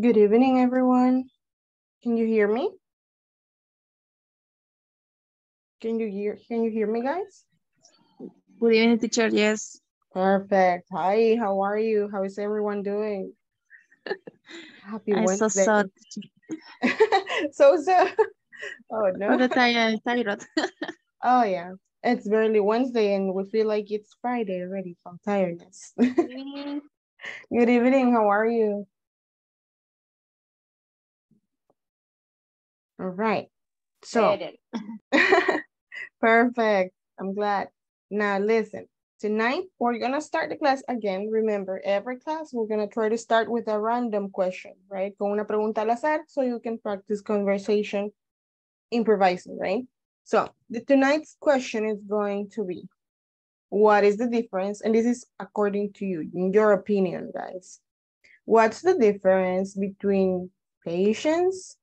Good evening, everyone. Can you hear me? Can you hear, can you hear me, guys? Good evening, teacher. Yes. Perfect. Hi, how are you? How is everyone doing? Happy I'm so sad. so sad. Oh, no. tired. Eh, oh, yeah. It's barely Wednesday and we feel like it's Friday already from tiredness. Mm. Good evening. How are you? All right. So, perfect. I'm glad. Now, listen. Tonight, we're going to start the class again. Remember, every class, we're going to try to start with a random question, right? Con una pregunta al azar, so you can practice conversation improvising, right? So, the tonight's question is going to be, what is the difference? And this is according to you, in your opinion, guys. What's the difference between patience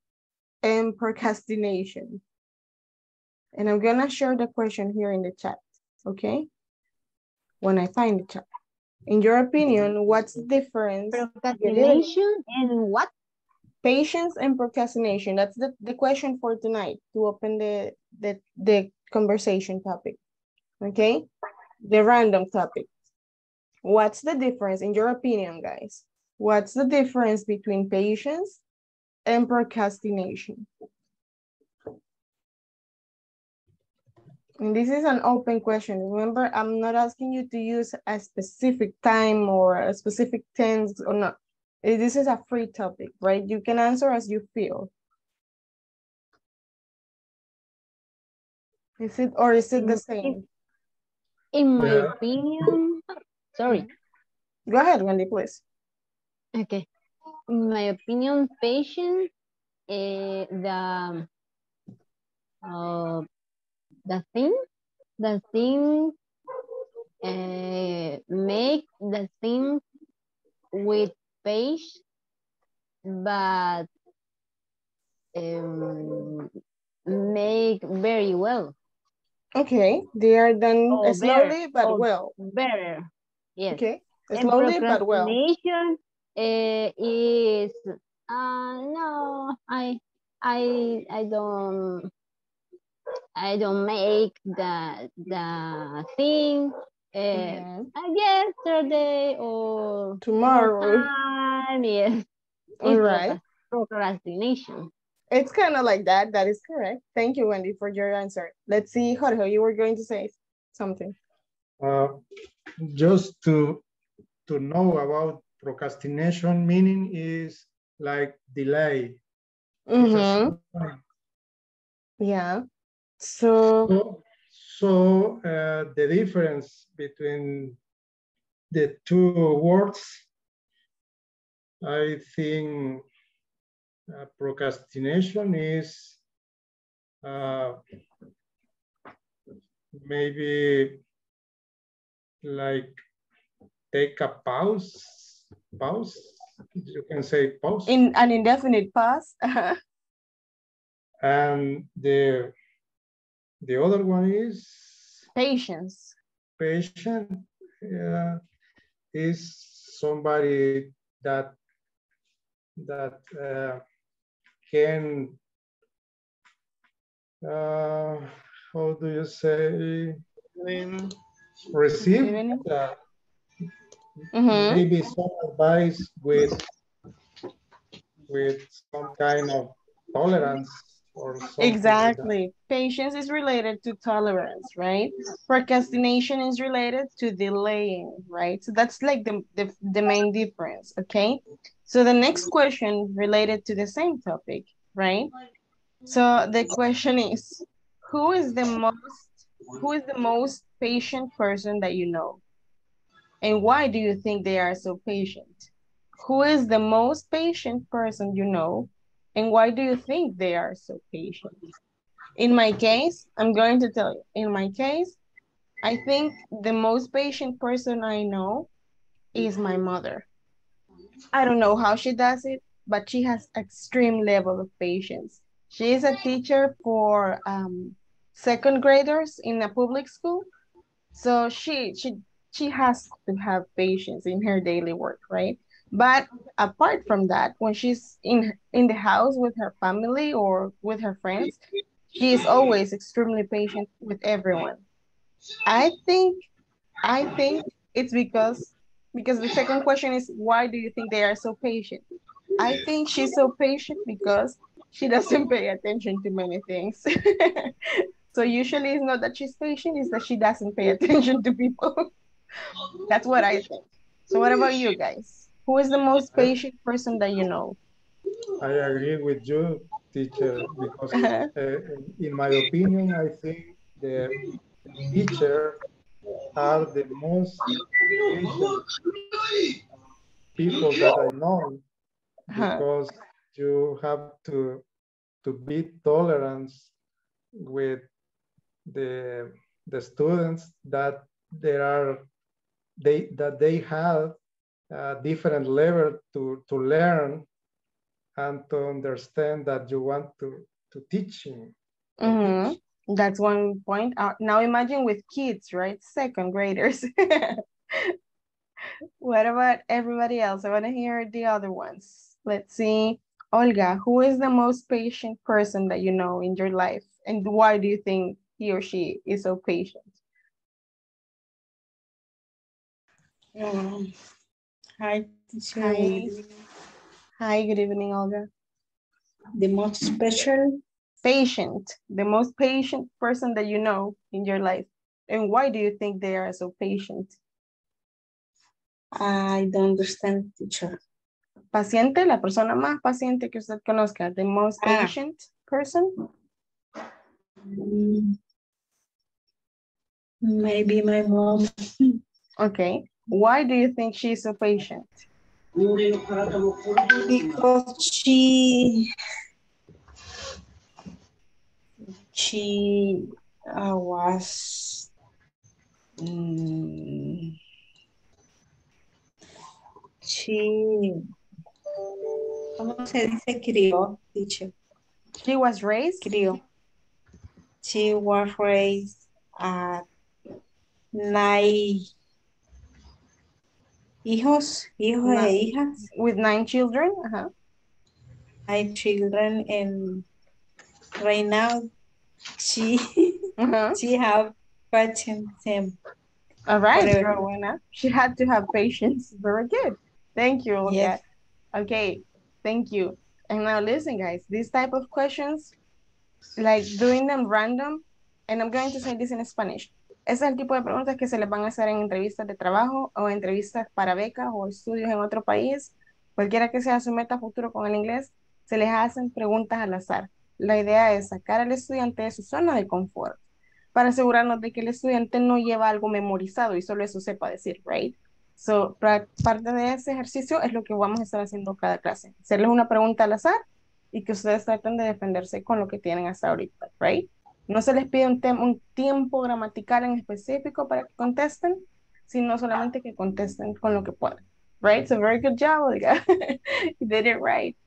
and procrastination? And I'm gonna share the question here in the chat, okay? When I find the chat. In your opinion, what's the difference? Procrastination and what? Patience and procrastination. That's the, the question for tonight to open the, the, the conversation topic, okay? The random topic. What's the difference, in your opinion, guys? What's the difference between patience and procrastination? And this is an open question. Remember, I'm not asking you to use a specific time or a specific tense or not. Eh, This is a free topic, right? You can answer as you feel. Is it, or is it the same? In my Yeah. opinion, sorry. Go ahead, Wendy, please. Okay. In my opinion, patience, uh, the uh, the thing, the thing, uh, make the thing with patience, but um, make very well, Okay, they are done Oh, slowly better. but Oh, well. better. Yes. Okay, slowly but well. Procrastination eh, is uh no I I I don't I don't make the the thing uh, Mhm. yesterday or Tomorrow. time yes All It's right. procrastination It's kind of like that. That is correct. Thank you, Wendy, for your answer. Let's see, Jorge, you were going to say something. Uh, just to to know about procrastination meaning is like delay. Mhm. Yeah. So, So, so uh, the difference between the two words, I think uh, procrastination is uh, maybe like take a pause, pause. You can say pause. in an indefinite past. and the the other one is Patience. patient uh, is somebody that that uh, can uh, how do you say receive Evening. Uh, Mhm. maybe some advice with with some kind of tolerance or something like. Exactly. Patience is related to tolerance, right? Procrastination is related to delaying, right? So that's like the, the, the main difference, okay? So the next question related to the same topic, right? So the question is, who is the most, who is the most patient person that you know? And why do you think they are so patient? Who is the most patient person you know? And why do you think they are so patient? In my case, I'm going to tell you, in my case, I think the most patient person I know is my mother. I don't know how she does it, but she has extreme level of patience. She is a teacher for um, second graders in a public school. So she she she has to have patience in her daily work, right? But apart from that, when she's in in the house with her family or with her friends, she is always extremely patient with everyone. I think I think it's because because the second question is why do you think they are so patient? I think she's so patient because she doesn't pay attention to many things. so usually it's not that she's patient, it's that she doesn't pay attention to people. That's what I think. So what about you guys? Who is the most patient person that you know? I agree with you, teacher, because uh, in my opinion, I think the teacher are the most patient people that I know because you have to to be tolerant with the the students that there are they that they have a different level to to learn and to understand that you want to to teach him. Mm -hmm. That's one point. Uh, now imagine with kids, right? Second graders. what about everybody else? I want to hear the other ones. Let's see. Olga, who is the most patient person that you know in your life? And why do you think he or she is so patient? Um, hi, teacher. Hi. Hi, good evening, Olga. The most special? Patient, the most patient person that you know in your life. And why do you think they are so patient? I don't understand, teacher. Paciente, la persona más paciente que usted conozca, the most ah. patient person? Mm. Maybe my mom. Okay. Why do you think she's so patient? Because she she uh, was um, she ¿cómo se dice? Crió teacher she was raised? Crió. She was raised at nine hijos hijos nine, e hijas with nine children uh -huh. nine children and right now she uh -huh. she have patience him. All right, Rowena. She had to have patience. Very good. Thank you. Okay. Yes. Okay. Thank you. And now listen, guys. These type of questions, like doing them random, and I'm going to say this in Spanish. Es el tipo de preguntas que se les van a hacer en entrevistas de trabajo o entrevistas para becas o estudios en otro país. Cualquiera que sea su meta futuro con el inglés, se les hacen preguntas al azar. La idea es sacar al estudiante de su zona de confort para asegurarnos de que el estudiante no lleva algo memorizado y solo eso sepa decir, right? So, parte de ese ejercicio es lo que vamos a estar haciendo cada clase. Hacerles una pregunta al azar y que ustedes traten de defenderse con lo que tienen hasta ahorita, right? No se les pide un, un tiempo gramatical en específico para que contesten, sino solamente que contesten con lo que puedan, right? So, very good job, Olga. you did it right.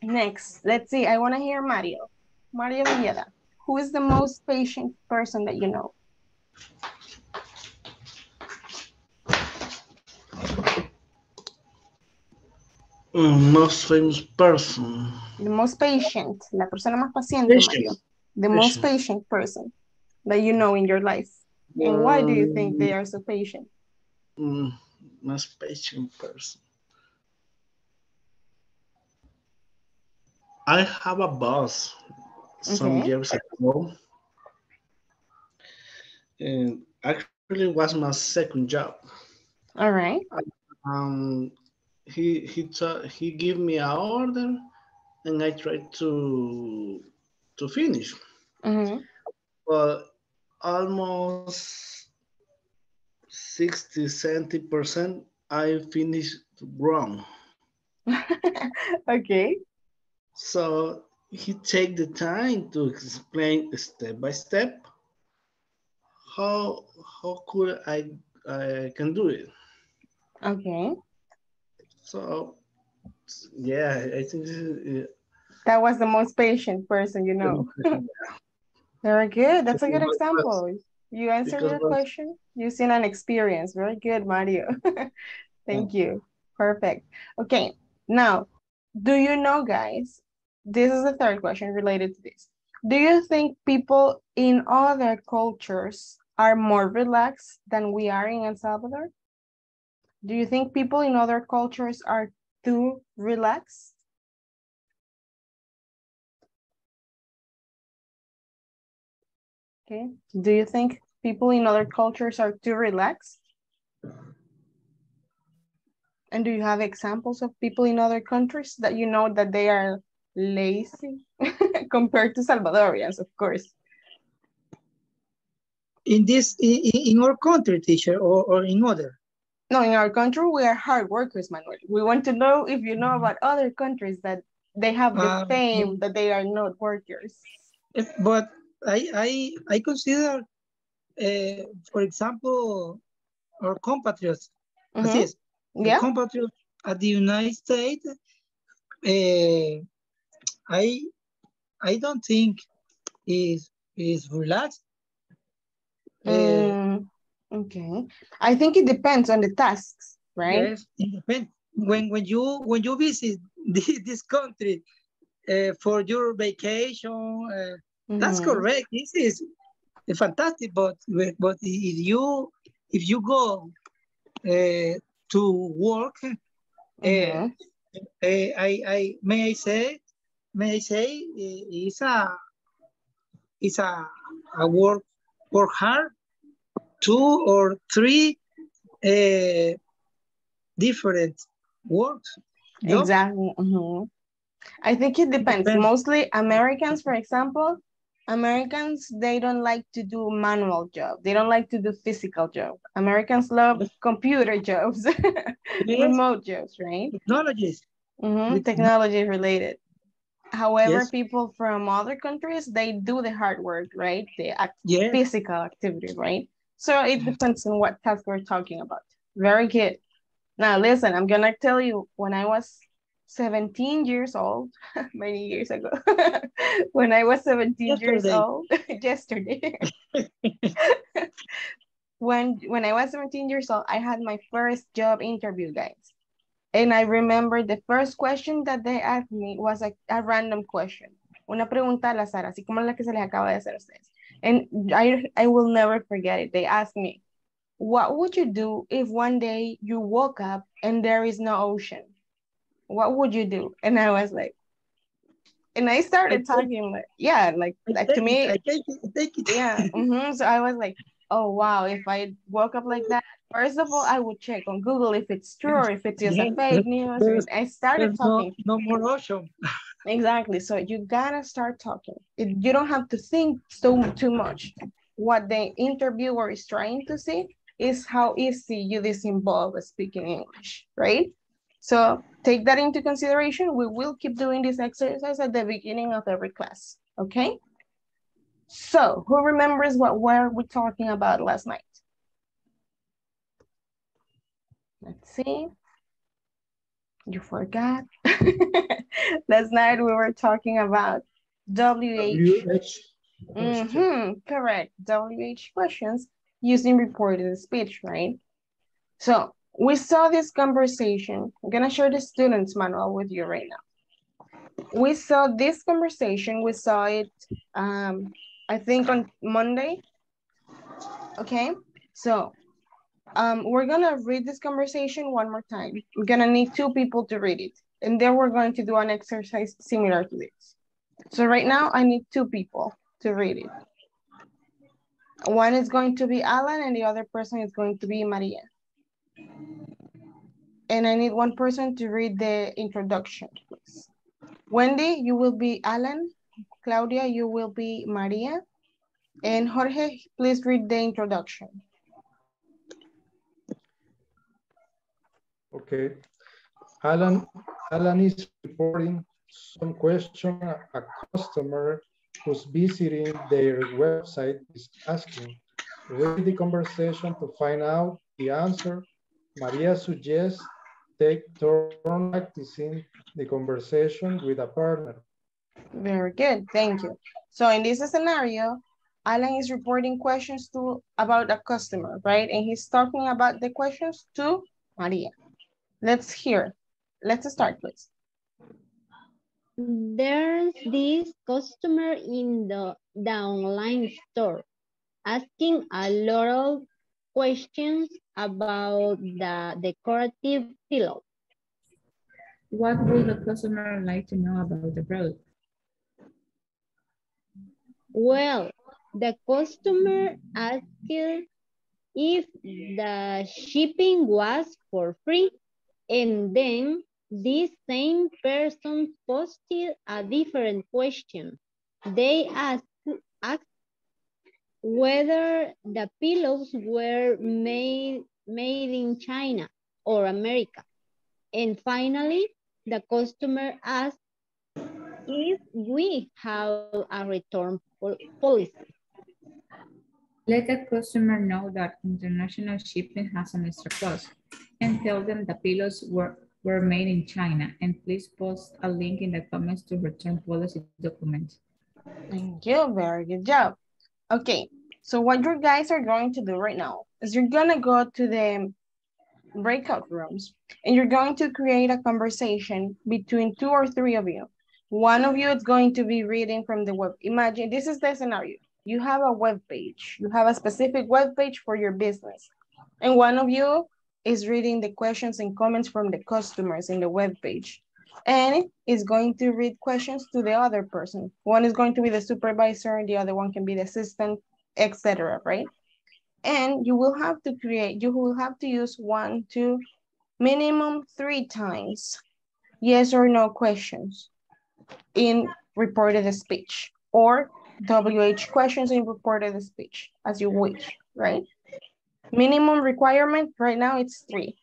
Next, let's see. I want to hear Mario. Mario Villeda. Who is the most patient person that you know? Mm, most famous person. The most patient. La persona más paciente, Mario. The patient. most patient person that you know in your life. And why do you think they are so patient? Mm, most patient person. I have a boss some okay. years ago. And actually was my second job. All right. Um, he he he gave me an order, and I tried to to finish. Mm -hmm. But almost 60, 70 percent I finished wrong. okay. So he take the time to explain step by step how how could I I can do it. Okay. So yeah, I think is, that was the most patient person you know. Very good. That's a good example. You answered your question using an experience. Very good, Mario. Thank you. Perfect. Okay, now, do you know, guys, this is the third question related to this. Do you think people in other cultures are more relaxed than we are in El Salvador? Do you think people in other cultures are too relaxed? Okay, do you think people in other cultures are too relaxed? And do you have examples of people in other countries that you know that they are lazy compared to Salvadorians, of course? In this, in, in our country, teacher, or, or in other? No, in our country, we are hard workers, Manuel. We want to know if you know about other countries that they have the um, fame that they are not workers. But I, I, I consider, uh, for example, our compatriots, mm -hmm. yeah. compatriots at the United States, uh, I I don't think is is relaxed. Mm, okay, I think it depends on the tasks, right? Yes, it depends. When when you when you visit this, this country uh, for your vacation, uh, mm -hmm. that's mm-hmm. correct. This is fantastic, but but if you if you go uh, to work, mm -hmm. I I may I say may I say, it's a is a, a work work hard, two or three uh, different works. Exactly. Mm -hmm. I think it depends. depends. Mostly Americans, for example, Americans, they don't like to do manual job. They don't like to do physical job. Americans love computer jobs, remote jobs, right? Technologies. Mm -hmm. Technology related. However, yes. people from other countries, they do the hard work, right? The act physical activity, right? So it depends on what task we're talking about. Very good. Now listen, I'm gonna tell you when I was 17 years old, many years ago, when I was 17 yesterday. years old, yesterday. when when I was 17 years old, I had my first job interview, guys. And I remember the first question that they asked me was a, a random question. Una pregunta al azar, así como la que se les acaba de hacer a ustedes. And I, I will never forget it. They asked me, what would you do if one day you woke up and there is no ocean? What would you do? And I was like, and I started I talking like, yeah, like, like to me, it, it, yeah. Mm -hmm. So I was like, oh, wow, if I woke up like that, First of all, I would check on Google if it's true or if it's just yeah, a fake news. I started talking. No, no more ocean. exactly. So you gotta start talking. It, you don't have to think so too much. What the interviewer is trying to see is how easy you disinvolve speaking English, right? So take that into consideration. We will keep doing this exercise at the beginning of every class, okay? So who remembers what were we talking about last night? Let's see. You forgot. Last night we were talking about WH. WH. Mm -hmm, correct. WH questions using reported speech, right? So we saw this conversation. I'm gonna share the student's manual with you right now. We saw this conversation. We saw it, um, I think on Monday. Okay, so um, we're gonna read this conversation one more time. We're gonna need two people to read it. And then we're going to do an exercise similar to this. So right now I need two people to read it. One is going to be Alan and the other person is going to be Maria. And I need one person to read the introduction, please. Wendy, you will be Alan. Claudia, you will be Maria. And Jorge, please read the introduction. Okay. Alan, Alan is reporting some question a customer who's visiting their website is asking. Read the conversation to find out the answer. Maria suggests take turn practicing the conversation with a partner. Very good, thank you. So in this scenario, Alan is reporting questions to about a customer, right? And he's talking about the questions to Maria. Let's hear. Let's start, please. There's this customer in the, the online store asking a lot of questions about the decorative pillow. What would the customer like to know about the product? Well, the customer asked if the shipping was for free and then this same person posted a different question. They asked, asked whether the pillows were made, made in China or America. And finally, the customer asked if we have a return policy. Let the customer know that international shipping has an extra cost and tell them the pillows were, were made in China and please post a link in the comments to return policy document. Thank you, very good job. Okay, so what you guys are going to do right now is you're gonna go to the breakout rooms and you're going to create a conversation between two or three of you. One of you is going to be reading from the web. Imagine this is the scenario you have a web page. You have a specific web page for your business. And one of you is reading the questions and comments from the customers in the web page. And is going to read questions to the other person. One is going to be the supervisor, and the other one can be the assistant, etc. right? And you will have to create, you will have to use one, two, minimum three times yes or no questions in reported speech or WH questions in reported speech as you wish, right? Minimum requirement right now it's three,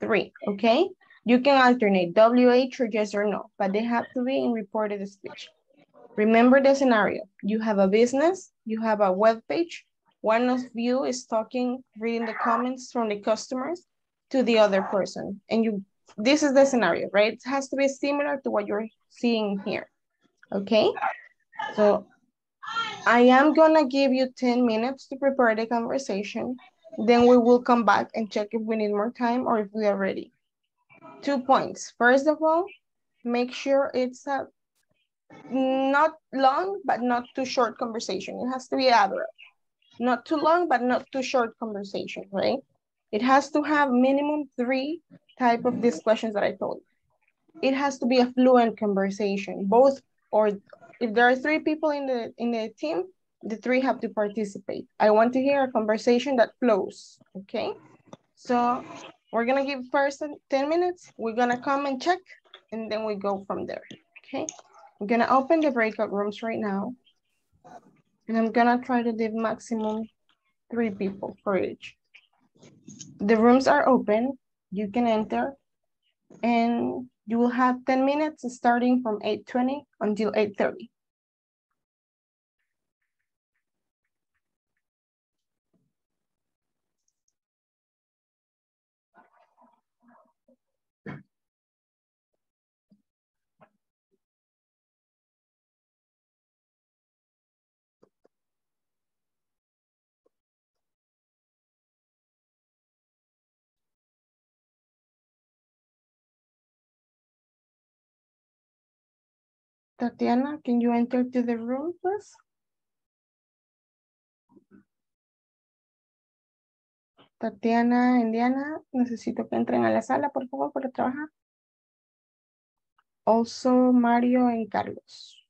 three, okay? You can alternate WH or yes or no, but they have to be in reported speech. Remember the scenario. You have a business, you have a web page, one of you is talking, reading the comments from the customers to the other person. And you, this is the scenario, right? It has to be similar to what you're seeing here, okay? So I am gonna give you 10 minutes to prepare the conversation. Then we will come back and check if we need more time or if we are ready. Two points. First of all, make sure it's a not long, but not too short conversation. It has to be average. Not too long, but not too short conversation, right? It has to have minimum three type of these questions that I told you. It has to be a fluent conversation, both or if there are three people in the in the team, the three have to participate. I want to hear a conversation that flows, okay? So we're gonna give first 10 minutes. We're gonna come and check and then we go from there, okay? I'm gonna open the breakout rooms right now. And I'm gonna try to give maximum three people for each. The rooms are open, you can enter and you will have 10 minutes starting from 8.20 until 8.30. Tatiana, can you enter to the room, please? Tatiana, Indiana, necesito que entren a la sala, por favor, para trabajar. Also, Mario and Carlos.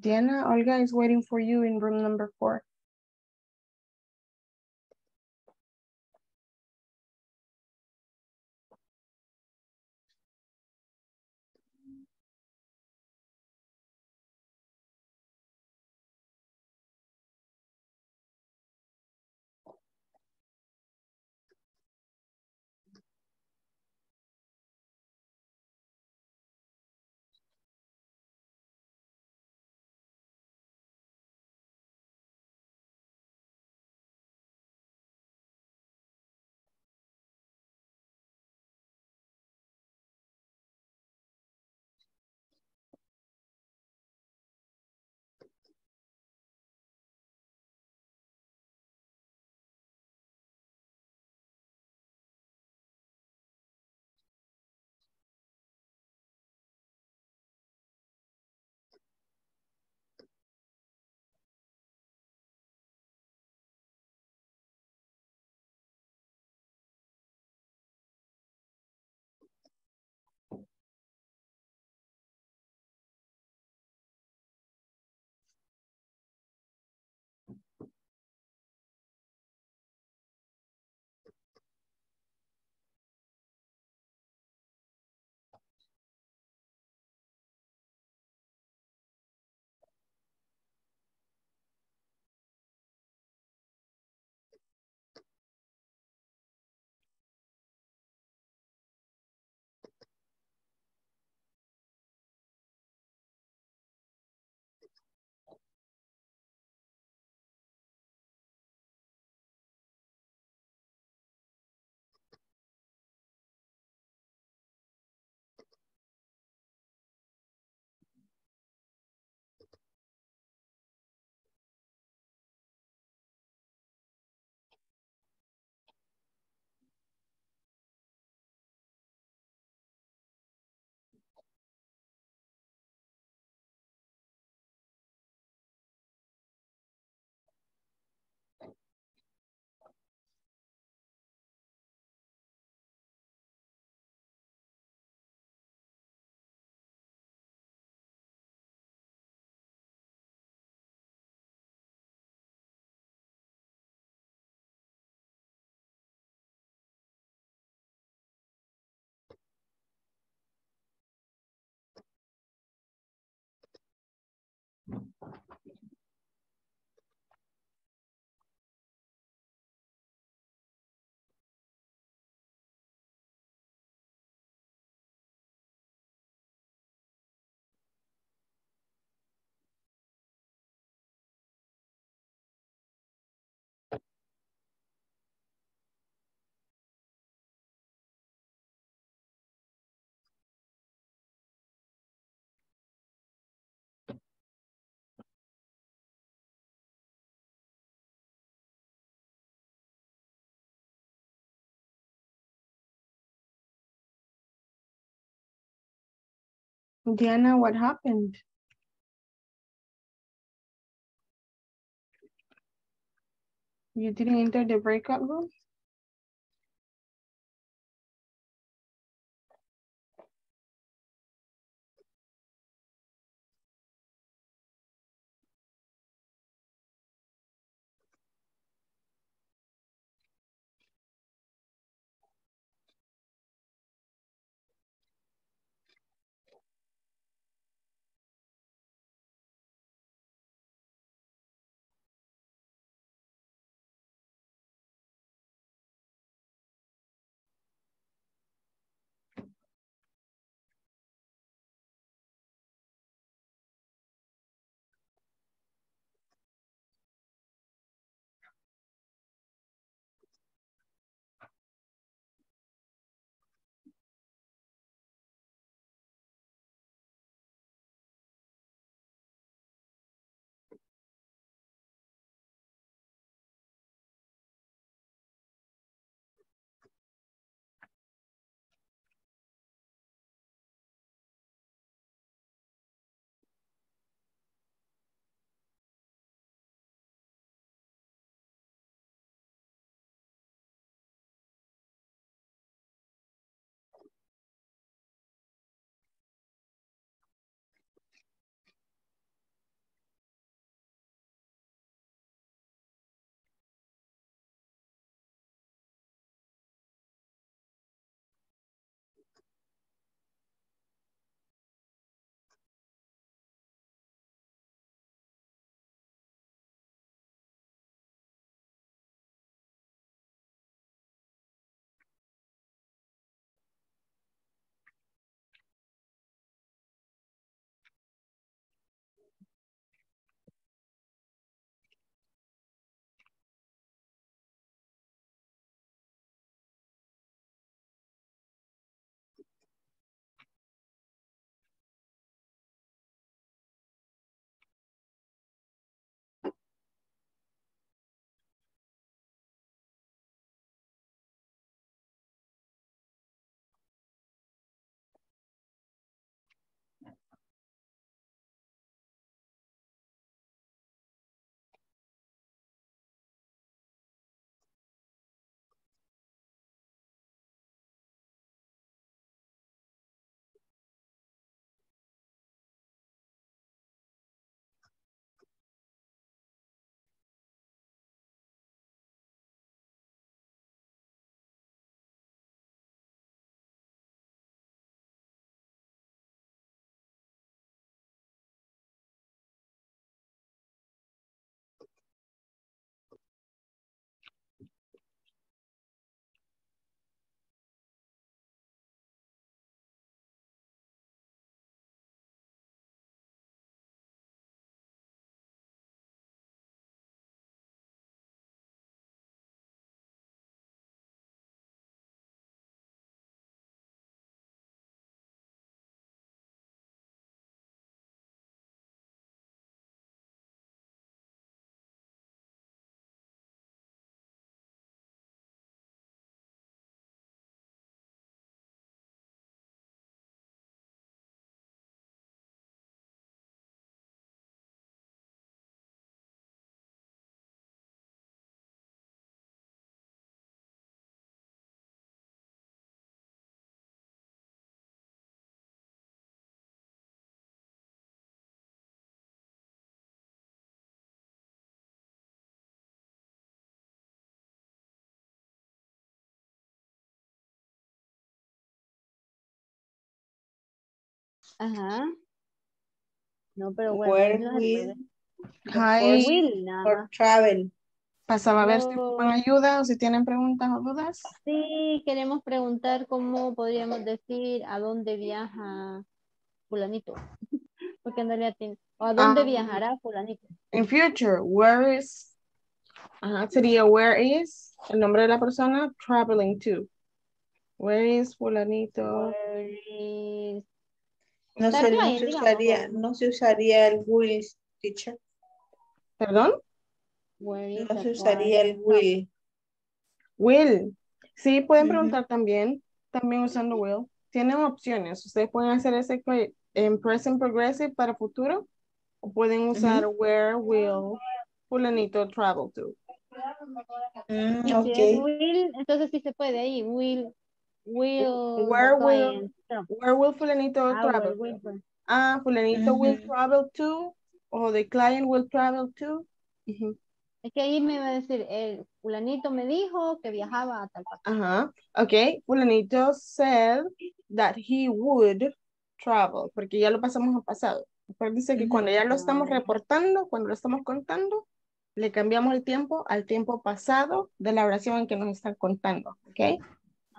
Diana, Olga is waiting for you in room number four. Diana, what happened? You didn't enter the breakout room? Ajá. No, pero Where bueno, will, Hi. will nada or travel. Pasaba a ver si No. ocupan ayuda o si tienen preguntas o dudas. Sí, queremos preguntar cómo podríamos decir a dónde viaja fulanito. Porque no le atiendo. O a dónde Ah. viajará fulanito. In future, where is, ajá, sería where is, el nombre de la persona, traveling to. Where is fulanito? Where is- No se, no usaría, ¿no? se usaría el will, teacher. ¿Perdón? No se usaría el will. Will. Sí, pueden preguntar también, también usando will. Tienen opciones. Ustedes pueden hacer ese que- en present progressive para futuro o pueden usar where will fulanito travel to. Mm, Y si es ok. will, entonces sí se puede ahí. Will, will Where will-? Where will fulanito Ah, where travel? will Ah, fulanito will Ujú. travel to o the client will travel to. Es que ahí me va a decir, el fulanito me dijo que viajaba a tal parte. Ajá, ok. Fulanito said that he would travel, porque ya lo pasamos a pasado. Acuérdense que cuando ya lo estamos reportando, cuando lo estamos contando, le cambiamos el tiempo al tiempo pasado de la oración en que nos están contando, ¿ok?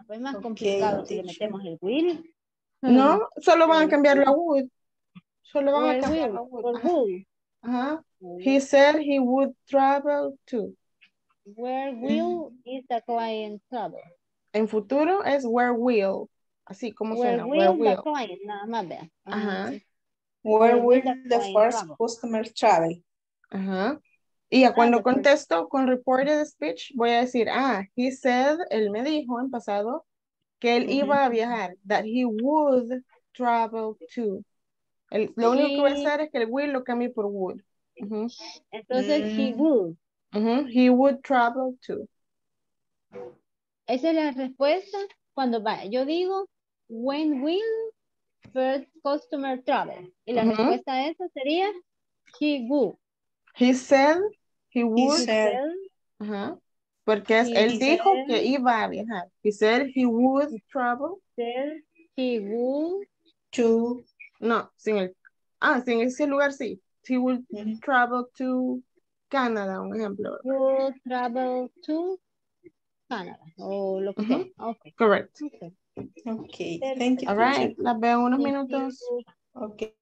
Pues más complicado si le metemos el will. No, solo van a El cambiar la will. would. Solo van a el cambiar will, la would. Ajá. He said he would travel to. Where will is the client travel? En futuro es where will. Así como Where suena, where will the client, nada más vea. Ajá. Where Where will will the first travel? customer travel? Ajá. Y ya cuando first- contesto con reported speech, voy a decir, ah, he said, él me dijo en pasado que él iba a viajar, that he would travel to. El- lo único que voy a hacer es que el will lo cambie por would. Entonces, he Mm. would. He would travel to. Esa es la respuesta cuando va. Yo digo, when will first customer travel? Y la respuesta a eso sería, he would. He said he He would, said, Tell ajá, porque es, He él dijo said- que iba a viajar. He said he would travel. he would to, No, sin el, ah, sin ese lugar sí. He would travel to Canada, un ejemplo. would travel to Canada o lo que sea. Okay. Correct. okay. okay, thank you, All right. Las veo en unos Thank minutos. you. Okay.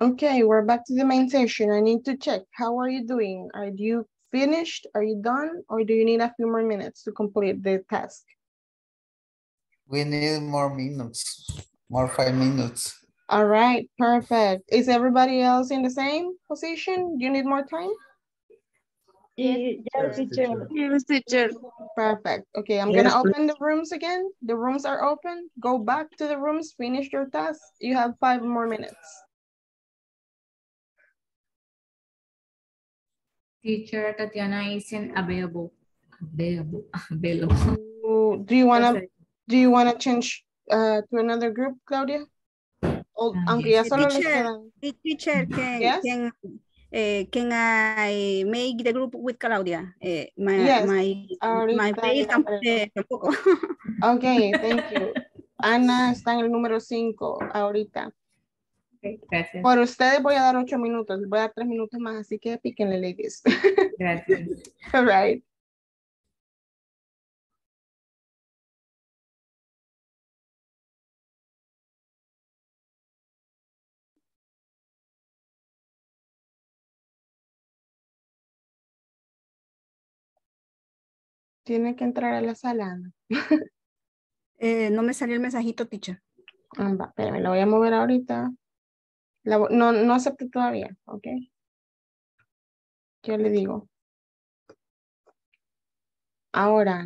Okay, we're back to the main session. I need to check. How are you doing? Are you finished? Are you done? Or do you need a few more minutes to complete the task? We need more minutes, more five minutes. All right, perfect. Is everybody else in the same position? Do you need more time? Yes, Yes, teacher. Yes, teacher. Perfect. Okay, I'm Yes, gonna open the rooms again. The rooms are open. Go back to the rooms, finish your task. You have five more minutes. Teacher Tatiana isn't available. Available. Available. Ooh, Do you wanna, do you wanna change uh, to another group, Claudia? O- Ah, aunque ya solo les Teacher. quedan. The teacher can Yes? can uh, can I make the group with Claudia? Uh, my Yes, my ahorita my page tampoco. Ok, thank you. Ana está en el número 5 ahorita. Gracias. Por ustedes voy a dar ocho minutos, les voy a dar tres minutos más, así que píquenle, ladies. Gracias. All right. Tiene que entrar a la sala. Ana. Eh, no me salió el mensajito, teacher. Ah, va, espérame, lo voy a mover ahorita. No, no acepté todavía, ¿ok? Yo le digo. Ahora.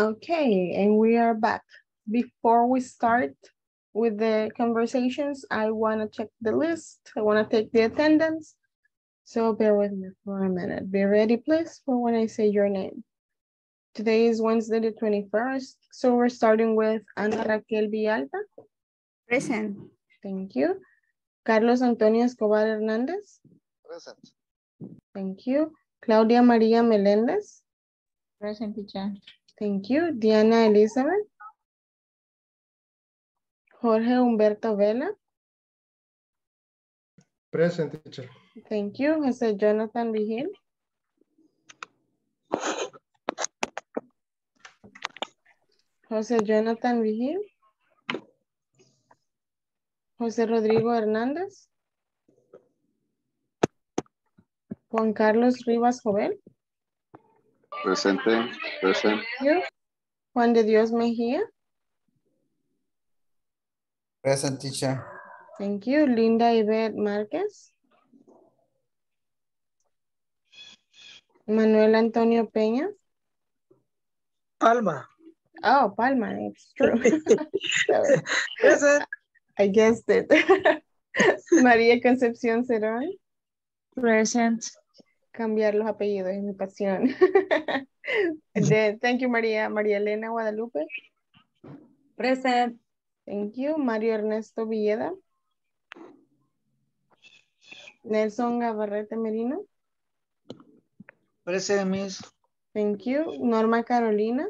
Okay, and we are back. Before we start with the conversations, I want to check the list. I want to take the attendance. So bear with me for a minute. Be ready, please, for when I say your name. Today is Wednesday the 21st. So we're starting with Ana Raquel Villalta. Present. Thank you. Carlos Antonio Escobar Hernandez. Present. Thank you. Claudia María Melendez. Present teacher. Thank you. Diana Elizabeth. Jorge Humberto Vela. Present teacher. Thank you. Jose Jonathan Vigil. Jose Jonathan Vigil. José Rodrigo Hernández. Juan Carlos Rivas Jovel. Presente. Present. You. Juan de Dios Mejía. Present teacher. Thank you. Linda Ivette Márquez. Manuel Antonio Peña. Palma. Oh, Palma, it's true. Present. I guessed it. María Concepción Cerón. Present. Cambiar los apellidos es mi pasión. Thank you, María. María Elena Guadalupe. Present. Thank you. Mario Ernesto Villeda. Nelson Gabarrete Merino. Present, Miss. Thank you. Norma Carolina.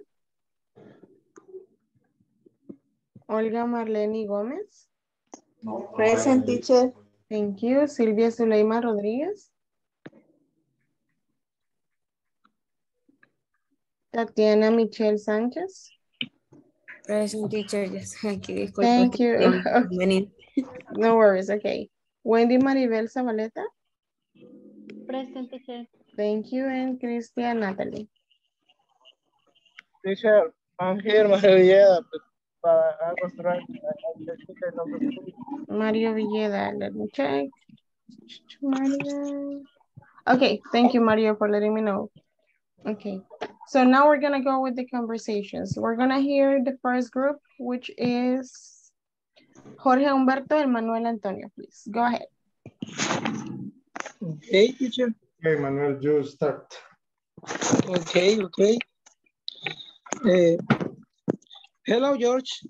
Olga Marlene Gómez. Present teacher. Thank you. Silvia Zuleima Rodríguez. Tatiana Michelle Sánchez. Present teacher, yes. Aquí, disculpa. Thank you. inconveniente. No worries, okay. Wendy Maribel Zabaleta. Present teacher. Thank you. And Christian Natalie. Teacher, I'm here, Maria Villeda, but I was school. Mario Villeda, let me check. Mario. Okay, thank you, Mario, for letting me know. Okay, so now we're gonna go with the conversations. We're gonna hear the first group, which is Jorge Humberto and Manuel Antonio, please. Go ahead. Okay, teacher. Okay, Manuel, you start. Okay, okay. Uh, hello, George.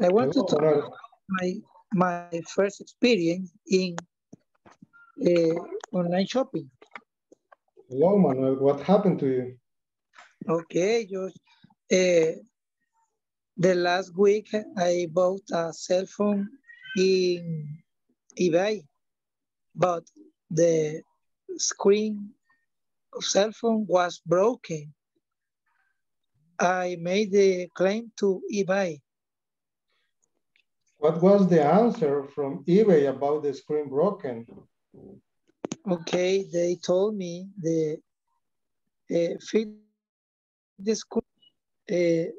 I want Hello, to talk about my my first experience in uh, online shopping. Hello, Manuel. What happened to you? Okay, George. Uh, the last week I bought a cell phone in eBay, but the screen of cell phone was broken. I made the claim to eBay. What was the answer from eBay about the screen broken? Okay, they told me the uh, the school, uh,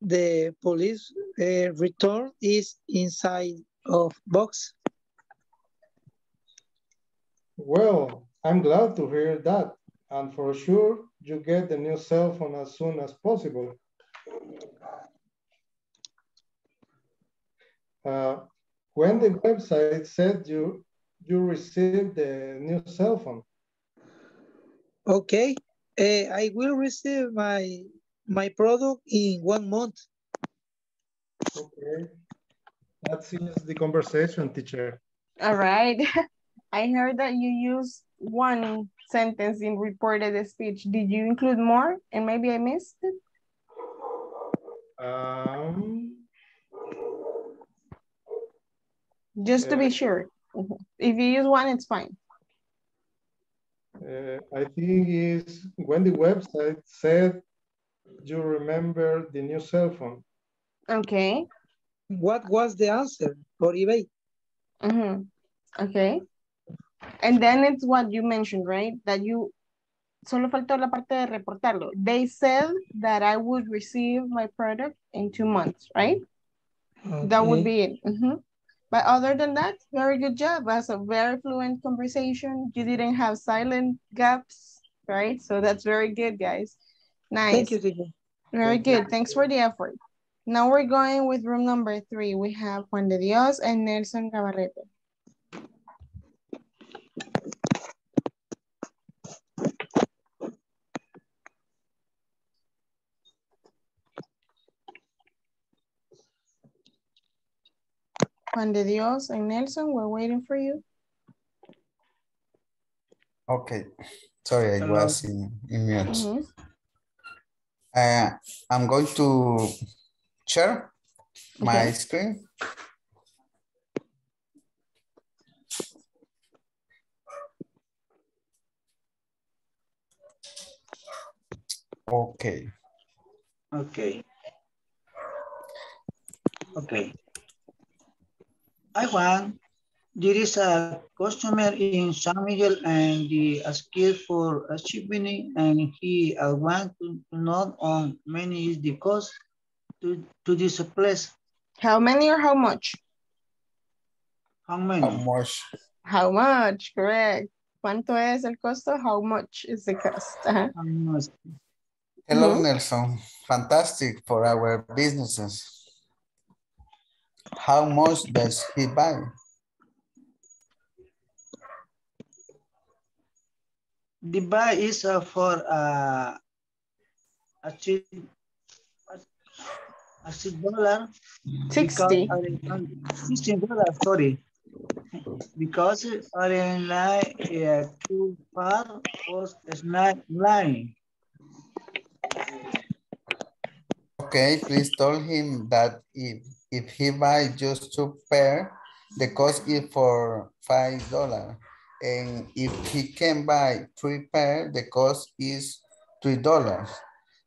the police uh, return is inside of box. Well, I'm glad to hear that. And for sure, you get the new cell phone as soon as possible. Uh, when the website said you you received the new cell phone, Okay, uh, I will receive my my product in one month. okay, that seems the conversation, teacher. All right. I heard that you used one sentence in reported speech. Did you include more? And maybe I missed it? Um, Just to be sure. If you use one, it's fine. uh, I think is when the website said you remember the new cell phone. Okay. What was the answer for eBay? Mhm. Okay. And then it's what you mentioned, right? That you, solo faltó la parte de reportarlo. They said that I would receive my product in two months, right? That would be it. Mhm. But other than that, very good job. That's a very fluent conversation. You didn't have silent gaps, right? So that's very good, guys. Nice. Thank you, teacher. Very good. Thanks for the effort. Now we're going with room number three. We have Juan de Dios and Nelson Cabarrete. Juan de Dios and Nelson, we're waiting for you. Okay, sorry, I was in, in mute. Mhm. Uh, I'm going to share my Okay. screen. Okay. Okay. Okay. Hi Juan, there is a customer in San Miguel and he asked for a shipping and he uh, want to know on many is the cost to, to this place. How many or how much? How many? How much? How much, correct. ¿Cuánto es el costo? How much is the cost? Ajá. How much? Hello. Nelson. Fantastic for our businesses. How much does he buy? The buy is uh, for uh, a cheap, a cheap dollar. 60. Because, Sixteen dollar, sorry. Because online uh, too far was not line. Okay, please tell him that if, if he buy just two pair, the cost is for five dollar. And if he can buy three pair, the cost is three dollars.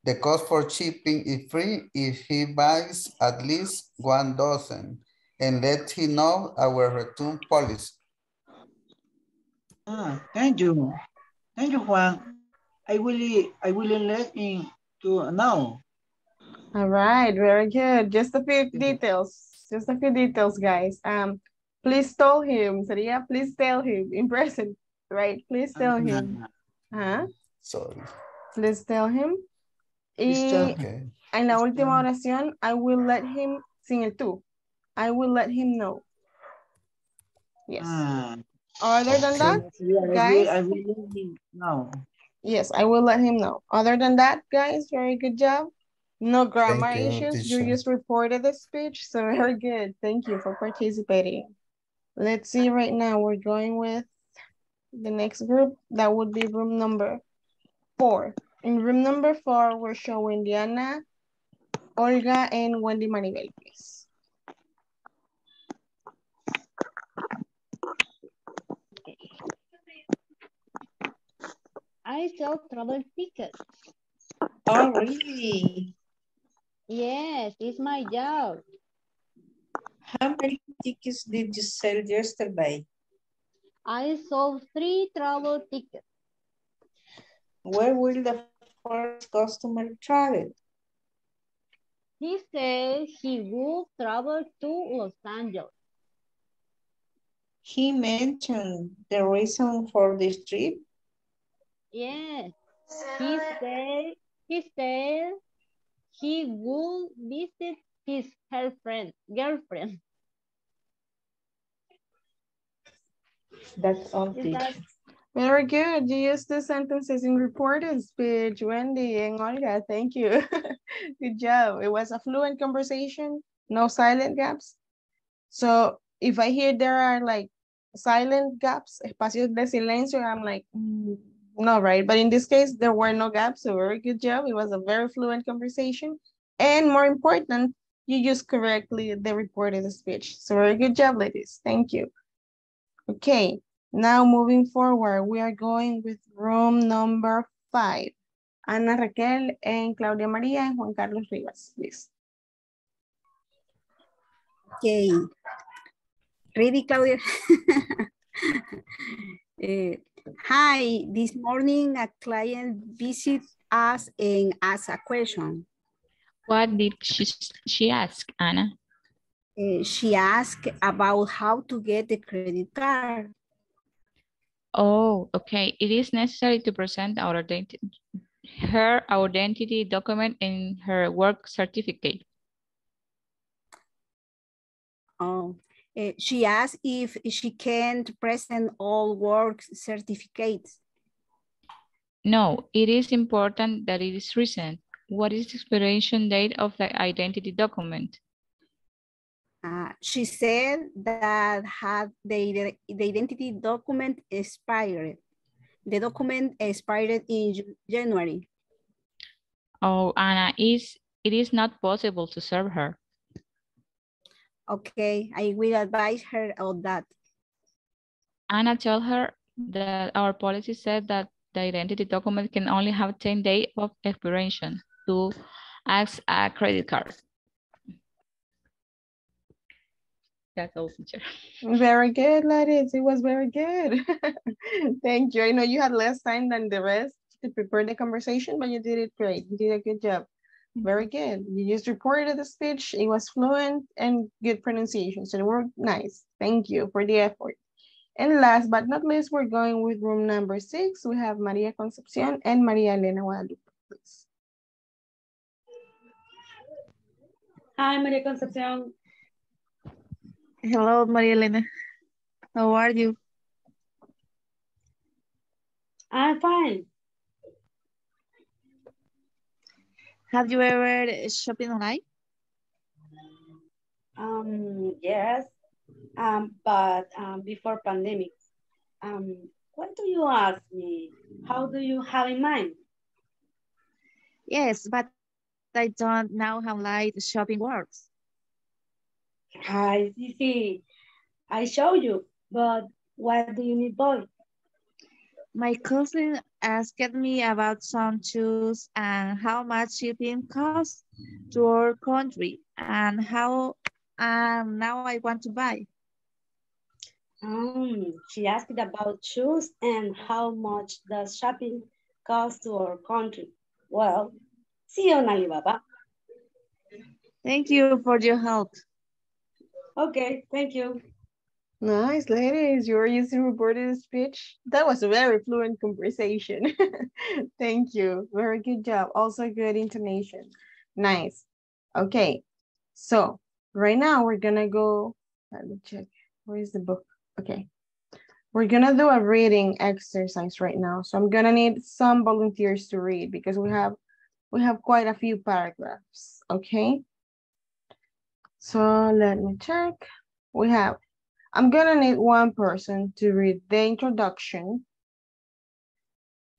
The cost for shipping is free if he buys at least one dozen. And let him know our return policy. Ah, thank you. Thank you, Juan. I will, I will let him to know. All right, very good. Just a few details. Just a few details, guys. Um, please tell him. Sería, please tell him in present, right? Please tell him. Huh? Sorry. Please tell him. Please tell Y Okay. en la última oración, I will let him, sin el tú. I will let him know. Yes. Ah, Other than that, yeah, I will, guys, I will let him know. yes, I will let him know. Other than that, guys, very good job. No grammar you, issues. You just reported the speech, so very good. Thank you for participating. Let's see right now, we're going with the next group. That would be room number four. In room number four, we're showing Diana, Olga, and Wendy Maribel, please. I sell travel tickets. Oh, really? Yes, it's my job. How many tickets did you sell yesterday? I sold three travel tickets. Where will the first customer travel? He said he will travel to Los Angeles. He mentioned the reason for this trip. Yes, he said he said he would visit his girlfriend girlfriend. That's all, Is teacher. Very good. You used the sentences in reported speech, Wendy and Olga. Thank you. good job. It was a fluent conversation, no silent gaps. So if I hear there are like silent gaps, espacios de silencio, I'm like, mm, no, right? But in this case, there were no gaps. So very good job. It was a very fluent conversation. And more important, you used correctly the reported speech. So very good job, ladies. Thank you. Okay. Now moving forward, we are going with room number five. Ana Raquel and Claudia María and Juan Carlos Rivas, please. Okay. Ready, Claudia? Eh, hi, this morning a client visit us and asked a question. What did she, she ask, Anna? Eh, she asked about how to get the credit card. Oh, okay. It is necessary to present our data. her identity document and her work certificate. Oh, eh, she asked if she can't present all work certificates. No, it is important that it is recent. What is the expiration date of the identity document? Uh, she said that had the, the identity document expired. The document expired in January. Oh, Anna, is it is not possible to serve her. Okay, I will advise her on that. Anna tell her that our policy said that the identity document can only have 10 days of expiration to ask a credit card. That's all, teacher. Very good, ladies. It was very good. Thank you. I know you had less time than the rest to prepare the conversation, but you did it great. You did a good job. Very good. You just reported the speech. It was fluent and good pronunciation. So it worked nice. Thank you for the effort. And last but not least, we're going with room number six. We have Maria Concepcion and Maria Elena Guadalupe, please. Hi, Maria Concepcion. Hello, Maria Elena. How are you? I'm fine. Have you ever shopping online? Um, yes, um, but um, before pandemic. Um, what do you ask me? How do you have in mind? Yes, but I don't know how light shopping works. I see, see. I show you, but what do you need, boy? My cousin asked me about some shoes and how much shipping costs to our country and how and now I want to buy. Um, she asked about shoes and how much does shopping cost to our country. Well, see you on Alibaba. Thank you for your help. Okay, thank you. Nice, ladies. You were using reported speech. That was a very fluent conversation. Thank you. Very good job. Also good intonation. Nice. Okay. So right now we're gonna go, let me check. Where is the book? Okay. We're gonna do a reading exercise right now. So I'm gonna need some volunteers to read because we have we have quite a few paragraphs. Okay. So let me check. We have I'm gonna need one person to read the introduction.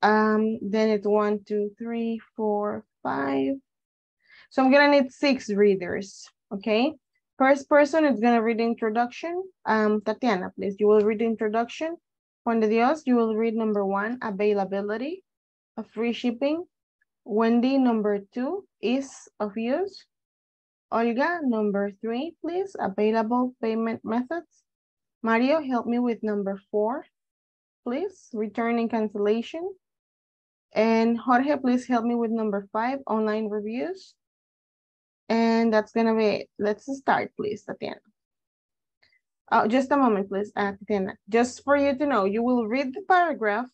Um, then it's one, two, three, four, five. So I'm gonna need six readers, okay? First person is gonna read the introduction. Um, Tatiana, please, you will read the introduction. Juan de Dios, you will read number one, availability of free shipping. Wendy, number two, is of use. Olga, number three, please, available payment methods. Mario, help me with number four, please, return and cancellation. And Jorge, please help me with number five, online reviews. And that's gonna be. Let's start, please, Tatiana. Oh, just a moment, please, uh, Tatiana. Just for you to know, you will read the paragraph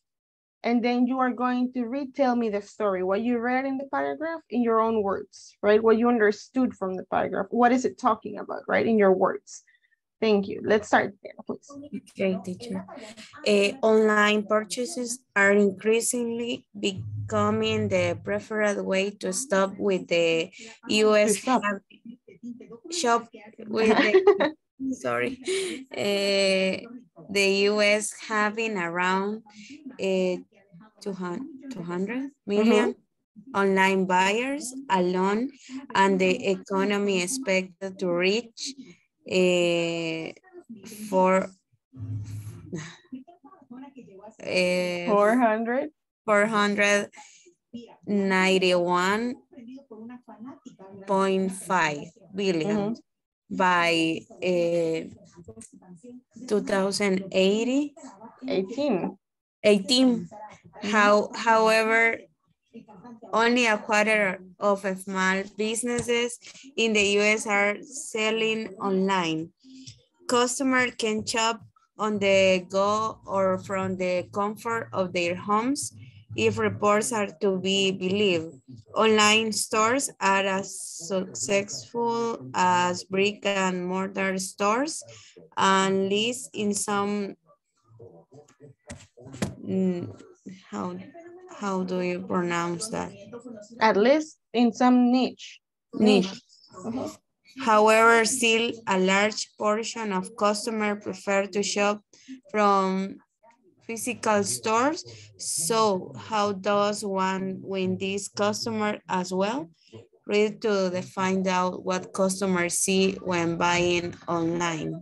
and then you are going to retell me the story, what you read in the paragraph in your own words, right? What you understood from the paragraph. What is it talking about, right? In your words. Thank you. Let's start there, please. Okay, teacher. Uh, online purchases are increasingly becoming the preferred way to stop with the U.S. stop. shop with the, sorry, uh, the U.S. having around uh, 200, 200 million online buyers alone and the economy expected to reach for uh, 400? 491.5 billion by uh, 2080 18 18 how however only a quarter of small businesses in the US are selling online. Customers can shop on the go or from the comfort of their homes if reports are to be believed. Online stores are as successful as brick and mortar stores, and least in some, mm, how, how do you pronounce that? At least in some niche. Niche. However, still a large portion of customers prefer to shop from physical stores. So how does one win this customer as well? Read to the find out what customers see when buying online.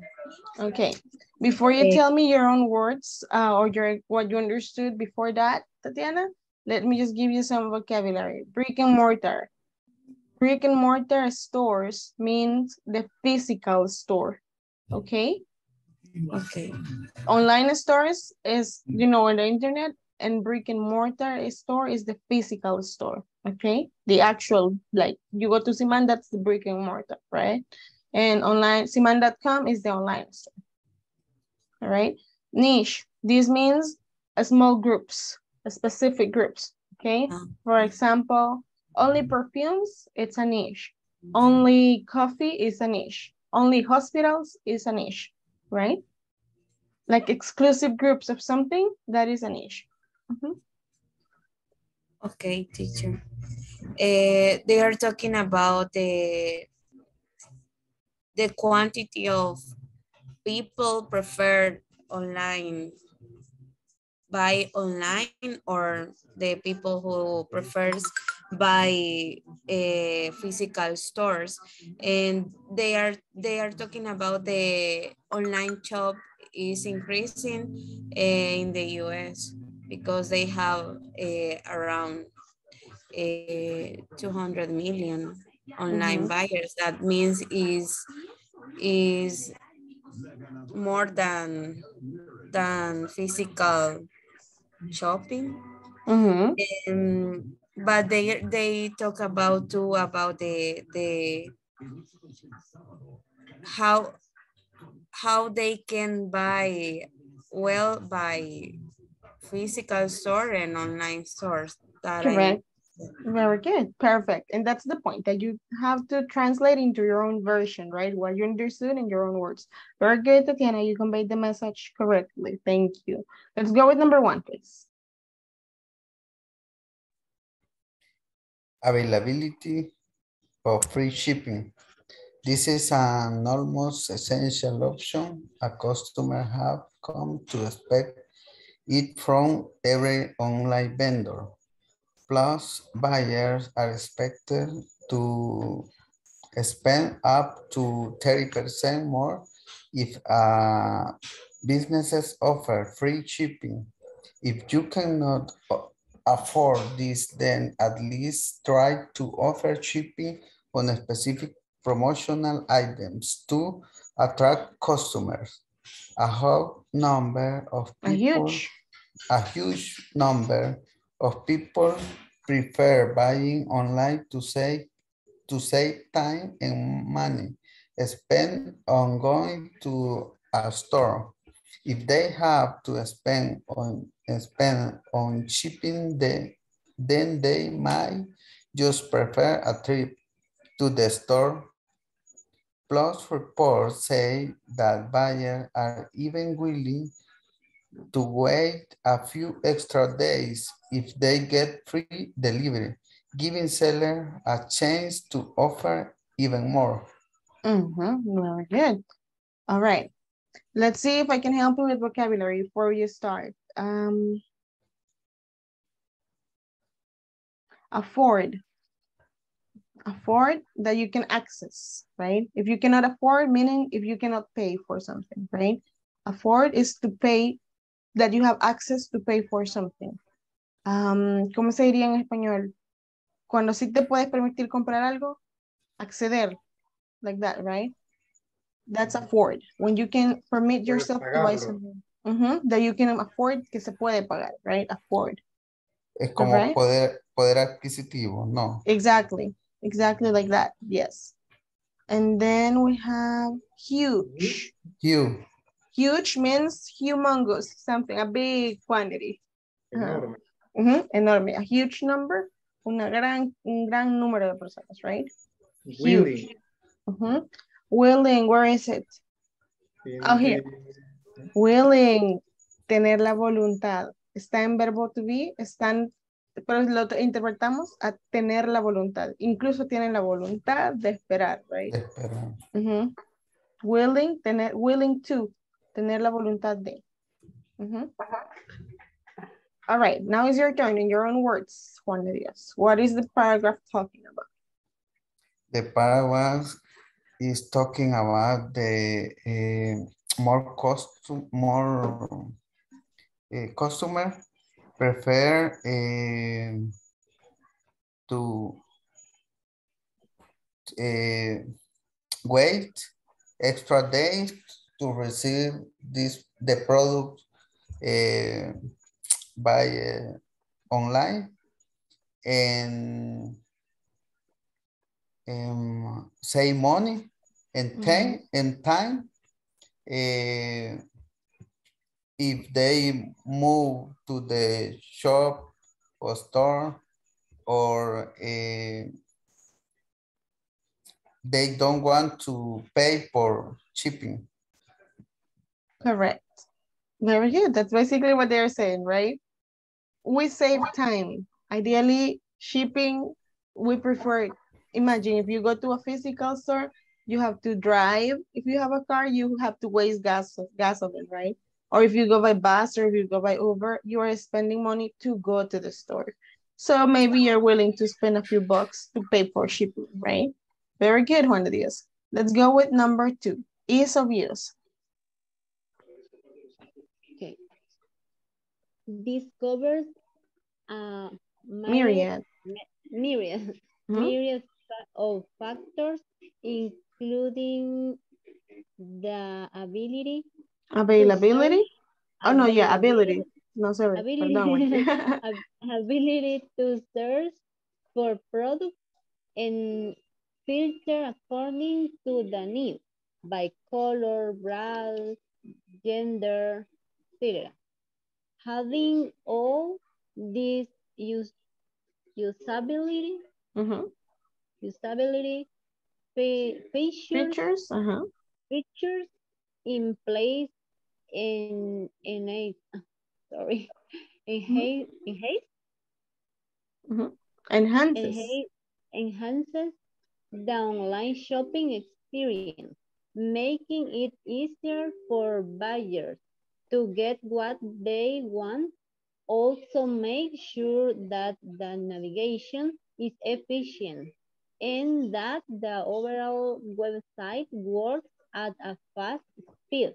Okay, before you tell me your own words uh, or your what you understood before that, Tatiana, let me just give you some vocabulary. Brick and mortar. Brick and mortar stores means the physical store, okay? Okay. Online stores is, you know, on the internet and brick and mortar store is the physical store, okay? The actual, like you go to Siman, that's the brick and mortar, right? And online, Siman.com is the online store, all right? Niche, this means a small groups, specific groups, okay? For example, only perfumes, it's a niche. Only coffee is a niche. Only hospitals is a niche, right? Like exclusive groups of something, that is a niche. Mm -hmm. Okay, teacher. Uh, they are talking about the, the quantity of people prefer online buy online or the people who prefers buy uh, physical stores and they are they are talking about the online shop is increasing uh, in the US because they have uh, around uh, 200 million online mm -hmm. buyers that means is is more than than physical shopping mm -hmm. and but they they talk about too about the the how how they can buy well by physical store and online stores that correct I, very good. Perfect. And that's the point that you have to translate into your own version right? What you understood in your own words. Very good tatiana. You conveyed the message correctly. Thank you. Let's go with number one please. Availability of free shipping. This is an almost essential option a customer have come to expect it from every online vendor. Plus, buyers are expected to spend up to 30% more if uh, businesses offer free shipping. If you cannot afford this, then at least try to offer shipping on specific promotional items to attract customers. A high number of people, a huge. a huge number of people prefer buying online to save to save time and money spent on going to a store. If they have to spend on spend on shipping, they, then they might just prefer a trip to the store. Plus reports say that buyers are even willing to wait a few extra days if they get free delivery, giving seller a chance to offer even more. Mm -hmm. Very good. All right. Let's see if I can help you with vocabulary before you start. Um, afford. Afford that you can access, right? If you cannot afford, meaning if you cannot pay for something, right? Afford is to pay, that you have access to pay for something. Um, ¿Cómo se diría en español? Cuando sí te puedes permitir comprar algo, acceder, like that, right? That's afford. When you can permit yourself to buy something. That you can afford, que se puede pagar, right? Afford. Es como right? poder, poder adquisitivo, no? Exactly. Exactly like that. Yes. And then we have huge. Huge. Huge means humongous, something, a big quantity. Uh -huh. Uh -huh, enorme. A huge number. Una gran, un gran número de personas, right? Huge. Uh -huh. Willing, where is it? Oh, here. Willing, tener la voluntad. Está en verbo to be, están, pero lo interpretamos a tener la voluntad. Incluso tienen la voluntad de esperar, right? Ujú. Willing, tener, willing to, tener la voluntad de. All right, now is your turn in your own words, Juan de Dios. What is the paragraph talking about? The paragraph is talking about the uh, more custom, more uh, customer prefer uh, to wait extra days to receive this the product by uh, online and um, save money and time and time uh, if they move to the shop or store or uh, they don't want to pay for shipping. Correct. Very good. That's basically what they're saying, right? We save time. Ideally, shipping, we prefer, imagine if you go to a physical store, you have to drive. If you have a car, you have to waste gas, gasoline, right? Or if you go by bus or if you go by Uber, you are spending money to go to the store. So maybe you're willing to spend a few bucks to pay for shipping, right? Very good, Juan de Dios. Let's go with number two, ease of use. Okay. Discovers a Myriad. myriad, Mhm. myriad of factors, including the ability Availability? Oh, no, yeah, ability. No, sorry. ability, ability to search for products and filter according to the need by color, brand, gender, etc. Having all these use, usability, Mhm. usability fe- features, Features, uh-huh. features in place in in a sorry in haste in haste Mhm. Enhances. enha- enhances the online shopping experience, making it easier for buyers to get what they want. Also make sure that the navigation is efficient and that the overall website works at a fast speed.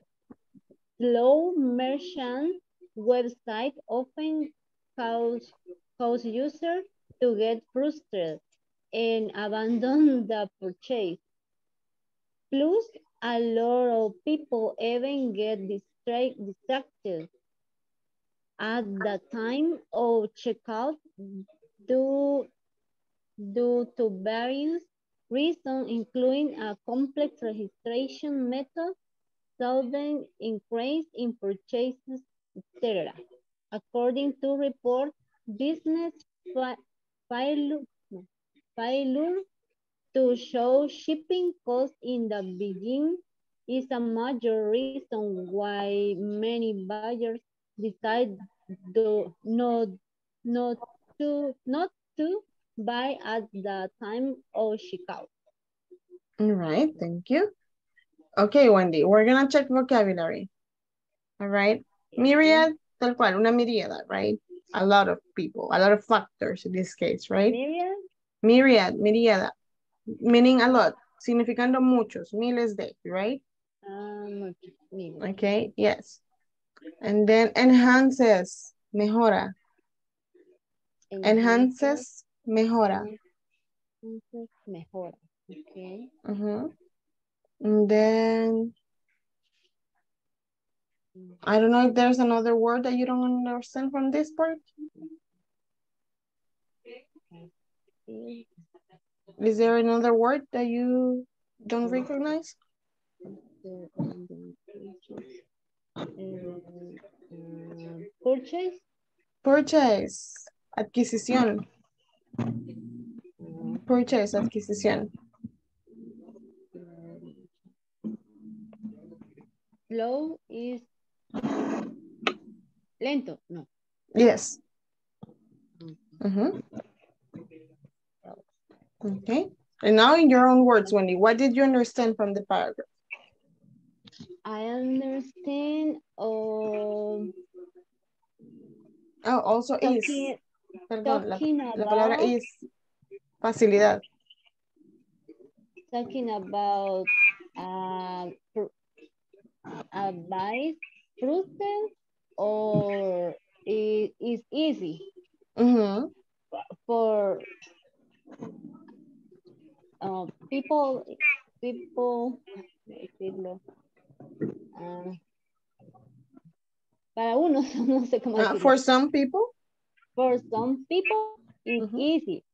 Slow merchant website often cause, cause users to get frustrated and abandon the purchase. Plus, a lot of people even get distracted at the time of checkout due, due to various reasons, including a complex registration method, sudden increase in purchases, etc. According to report, business failure to show shipping costs in the beginning is a major reason why many buyers decide to not, not to not to buy at the time of checkout. All right, thank you. Okay, Wendy, we're gonna check vocabulary. All right, myriad, tal cual, una miríada, right? A lot of people, a lot of factors in this case, right? Myriad? Myriad, miríada, meaning a lot, significando muchos, miles de, right? Okay, yes. And then enhances, mejora. Enhances, mejora. Mejora. Okay. Mhm. And then, I don't know if there's another word that you don't understand from this part. Is there another word that you don't recognize? Purchase? Purchase. Adquisición. Purchase, adquisición. Slow is lento, no. Yes. Mm -hmm. Okay. And now in your own words, Wendy, what did you understand from the paragraph? I understand um, Oh, also talking, is. Perdón, la, talking la palabra about- is. Facilidad. talking about uh, advice process or it is easy Mm-hmm. for uh, people people para unos no sé cómo Uh, for some people, for some people it's easy.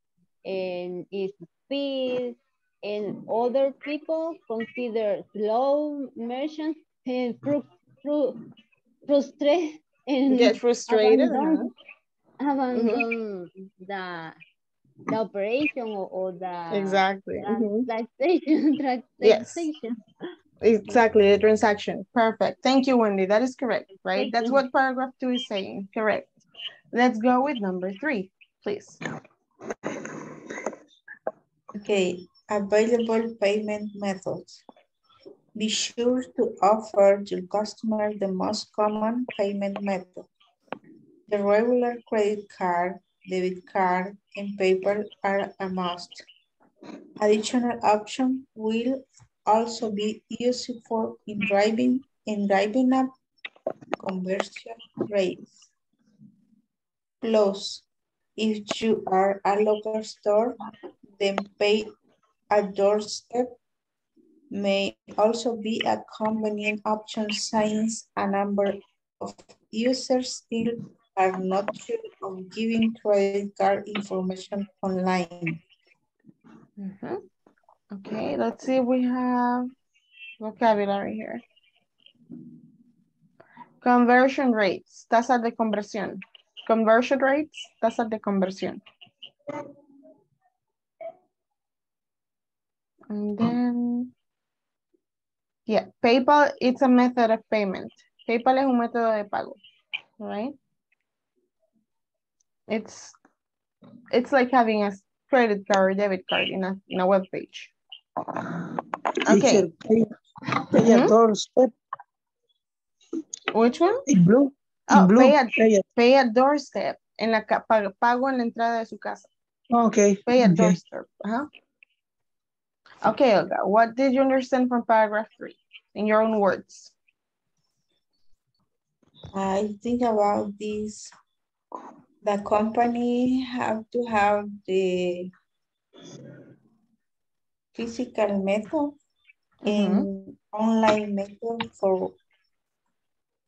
And it's speed and other people consider slow merchants and fru fru frustrate and Get frustrated, abandon, abandon the the operation or, or the Exactly, mhm. taxation Yes. Exactly, the transaction. Perfect. Thank you, Wendy. That is correct, right? Thank That's you. what paragraph two is saying. Correct. Let's go with number three, please. Okay, available payment methods. Be sure to offer your customer the most common payment method. The regular credit card, debit card, and PayPal are a must. Additional option will also be useful in driving in driving up conversion rates. Plus, if you are a local store, then pay at doorstep may also be a convenient option since a number of users still are not sure of giving credit card information online. Mhm. Okay, let's see we have vocabulary here. Conversion rates, tasas de conversión. Conversion rates, tasas de conversión. And then, yeah, PayPal, it's a method of payment. PayPal es un método de pago, right? It's, it's like having a credit card or debit card in a, in a web page. Okay. Teacher, pay, pay at Mhm. doorstep. Which one? In blue. In Oh, blue. pay at, pay at- pay at doorstep, en la ca- pago en la entrada de su casa. Okay. Pay at okay. doorstep, uh-huh. Okay, Olga, what did you understand from paragraph three, in your own words? I think about this. The company have to have the physical method and online method for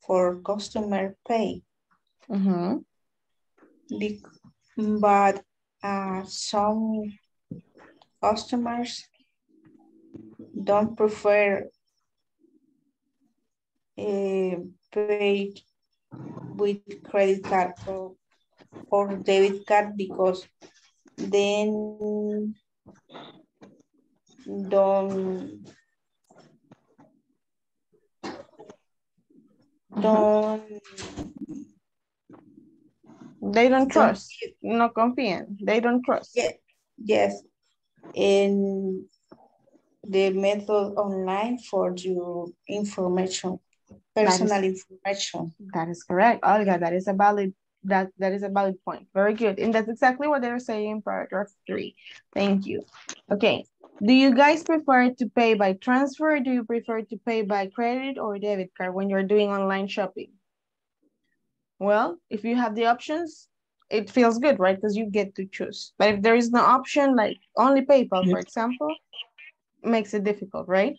for customer pay. Mhm. Bec- But uh, some customers don't prefer uh, pay with credit card or, or debit card because then don't don't They don't trust, no confían, they don't trust. Ye- Yes, and the method online for your information, That is- personal information. That is correct, Olga, that is a valid, that, that is a valid point, very good, and that's exactly what they're saying in paragraph three. Thank you. Okay, do you guys prefer to pay by transfer, do you prefer to pay by credit or debit card when you're doing online shopping? Well, if you have the options, it feels good, right? Because you get to choose. But if there is no option, like only PayPal, for example, makes it difficult, right?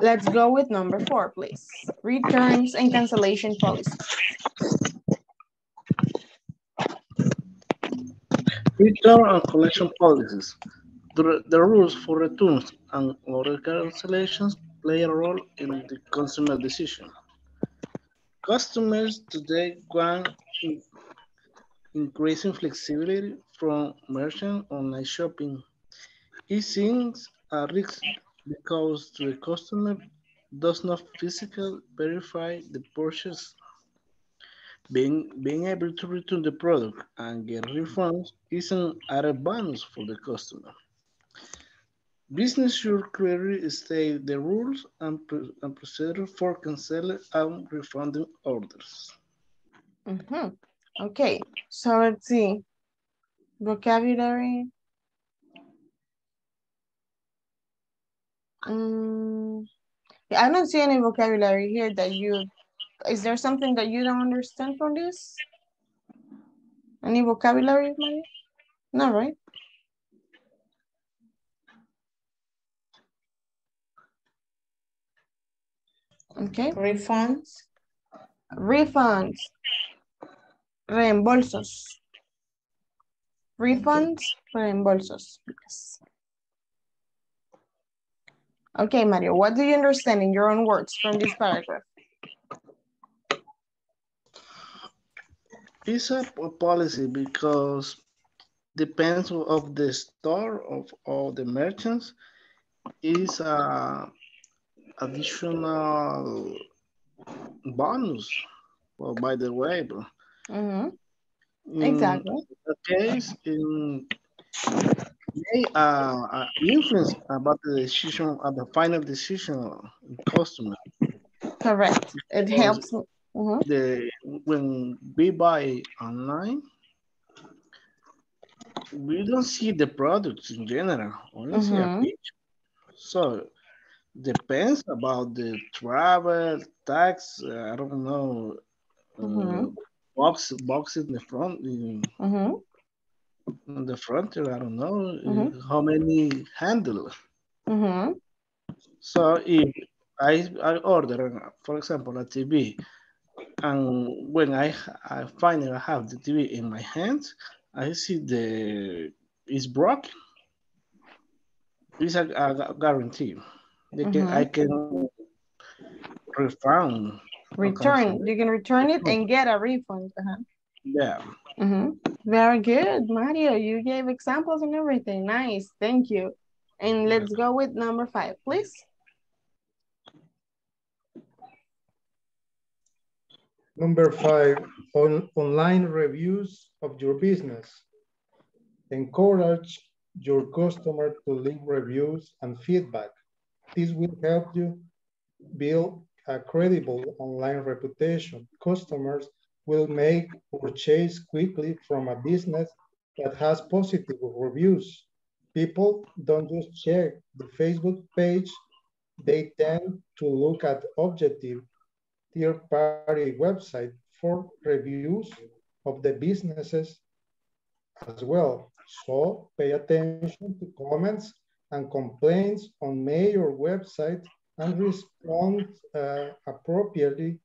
Let's go with number four, please. Returns and cancellation policy. Return and collection policies. The, the rules for returns and order cancellations play a role in the consumer decision. Customers today want increasing flexibility from merchant online shopping. It seems a risk because the customer does not physically verify the purchase. Being, being able to return the product and get refunds is an added bonus for the customer. Business should clearly state the rules and, and procedure for canceling and refunding orders. Mm -hmm. Okay, so let's see. Vocabulary. Um, I don't see any vocabulary here that you, is there something that you don't understand from this? Any vocabulary, Mary? No, right? Okay. Refunds. Refunds. Reembolsos. Refunds, reembolsos. Yes. Okay, Mario, what do you understand in your own words from this paragraph? It's a policy because depends of the store of all the merchants is a additional bonus. Well, by the way, bro. Mm -hmm. Exactly. The case, in may uh, uh, influence about the decision of the final decision customer. Correct. It helps. -hmm. The when we buy online, we don't see the products in general, only see a Mhm. picture. So depends about the travel, tax, uh, I don't know, uh, box boxes in the front, in, in the front, I don't know uh, how many handle. So if I, I order, for example, a TV, and when I, I finally have the TV in my hands, I see the it's broken. It's a, a guarantee. They can, I Mhm. can refund. Return. You can return it and get a refund. Uh -huh. Yeah. Mhm. Very good, Mario. You gave examples and everything. Nice. Thank you. And let's go with number five, please. Number five, on online reviews of your business. Encourage your customer to leave reviews and feedback. This will help you build a credible online reputation. Customers will make purchase quickly from a business that has positive reviews. People don't just check the Facebook page, they tend to look at objective third-party website for reviews of the businesses as well. So pay attention to comments and complaints on major websites and respond uh, appropriately.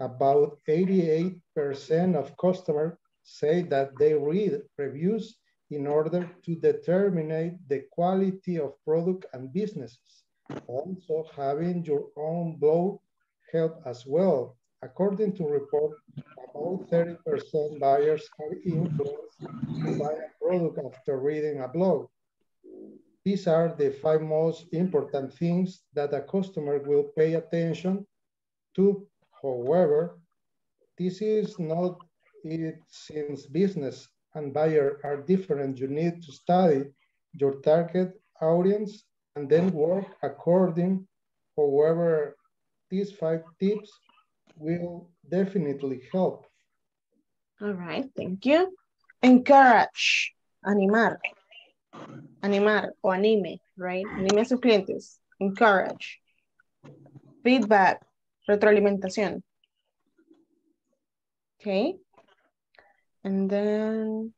About 88% of customers say that they read reviews in order to determine the quality of product and businesses. Also, having your own blog help as well. According to report, about 30% buyers are influenced buy a product after reading a blog. These are the five most important things that a customer will pay attention to. However, this is not it since business and buyer are different. You need to study your target audience and then work according. However, these five tips will definitely help. All right, thank you. Encourage, animar. Animar o anime, right? Anime a sus clientes. Encourage. Feedback, retroalimentación. Okay. And then,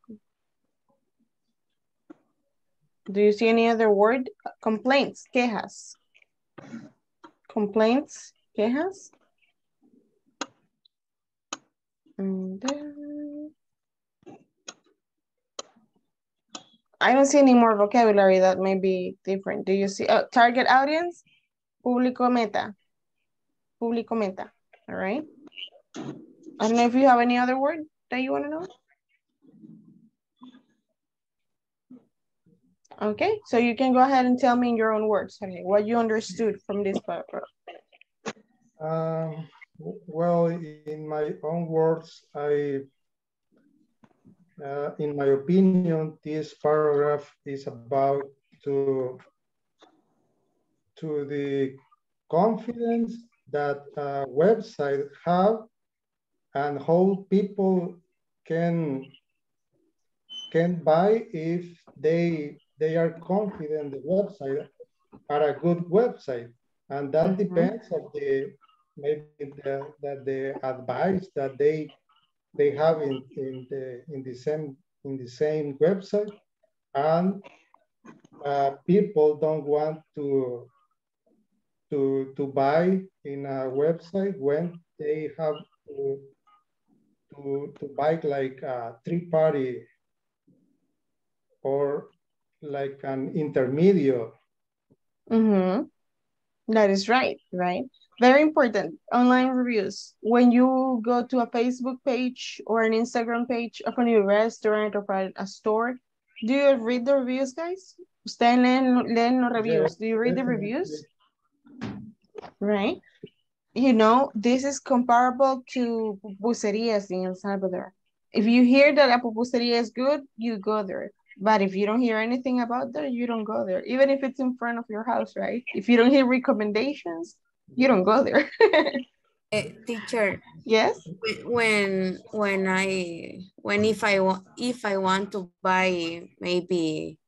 do you see any other word? Complaints, quejas. Complaints, quejas. Mm, and then... I don't see any more vocabulary that may be different. Do you see oh, target audience? Público meta. Público meta. All right. I don't know if you have any other word that you want to know. Okay, so you can go ahead and tell me in your own words, okay, what you understood from this um, well, in my own words, I, uh, in my opinion, this paragraph is about to, to the confidence that a website have and how people can can buy if they they are confident the website are a good website and that mm -hmm. depends of the maybe the, that the advice that they they have in, in the in the same in the same website and uh, people don't want to to to buy in a website when they have to to, to buy like a three party or like an intermediate. Mm-hmm. That is right, right? Very important. Online reviews. When you go to a Facebook page or an Instagram page of a new restaurant or a store, do you read the reviews, guys? Ustedes leen, leen los reviews. Do you read the reviews? Right? You know, this is comparable to pupuserias in El Salvador. If you hear that a pupuseria is good, you go there. But if you don't hear anything about that, you don't go there. Even if it's in front of your house, right? If you don't hear recommendations, you don't go there. uh, teacher. Yes. When when I when if I want if I want to buy maybe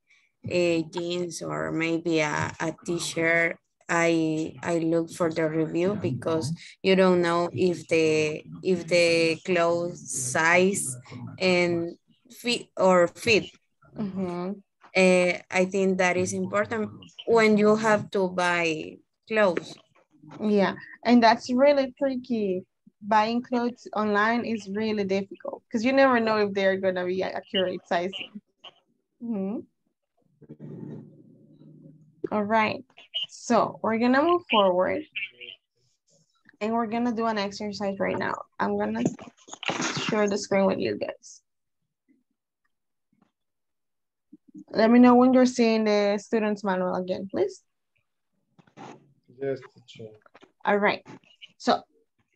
a jeans or maybe a, a t-shirt I I look for the review because you don't know if the if the clothes size and fit or fit Mm -hmm. uh, I think that is important when you have to buy clothes. Yeah, and that's really tricky. Buying clothes online is really difficult because you never know if they're going to be accurate sizing. Mm -hmm. All right, so we're going to move forward and we're going to do an exercise right now. I'm going to share the screen with you guys. Let me know when you're seeing the student's manual again, please. Yes, teacher. All right. So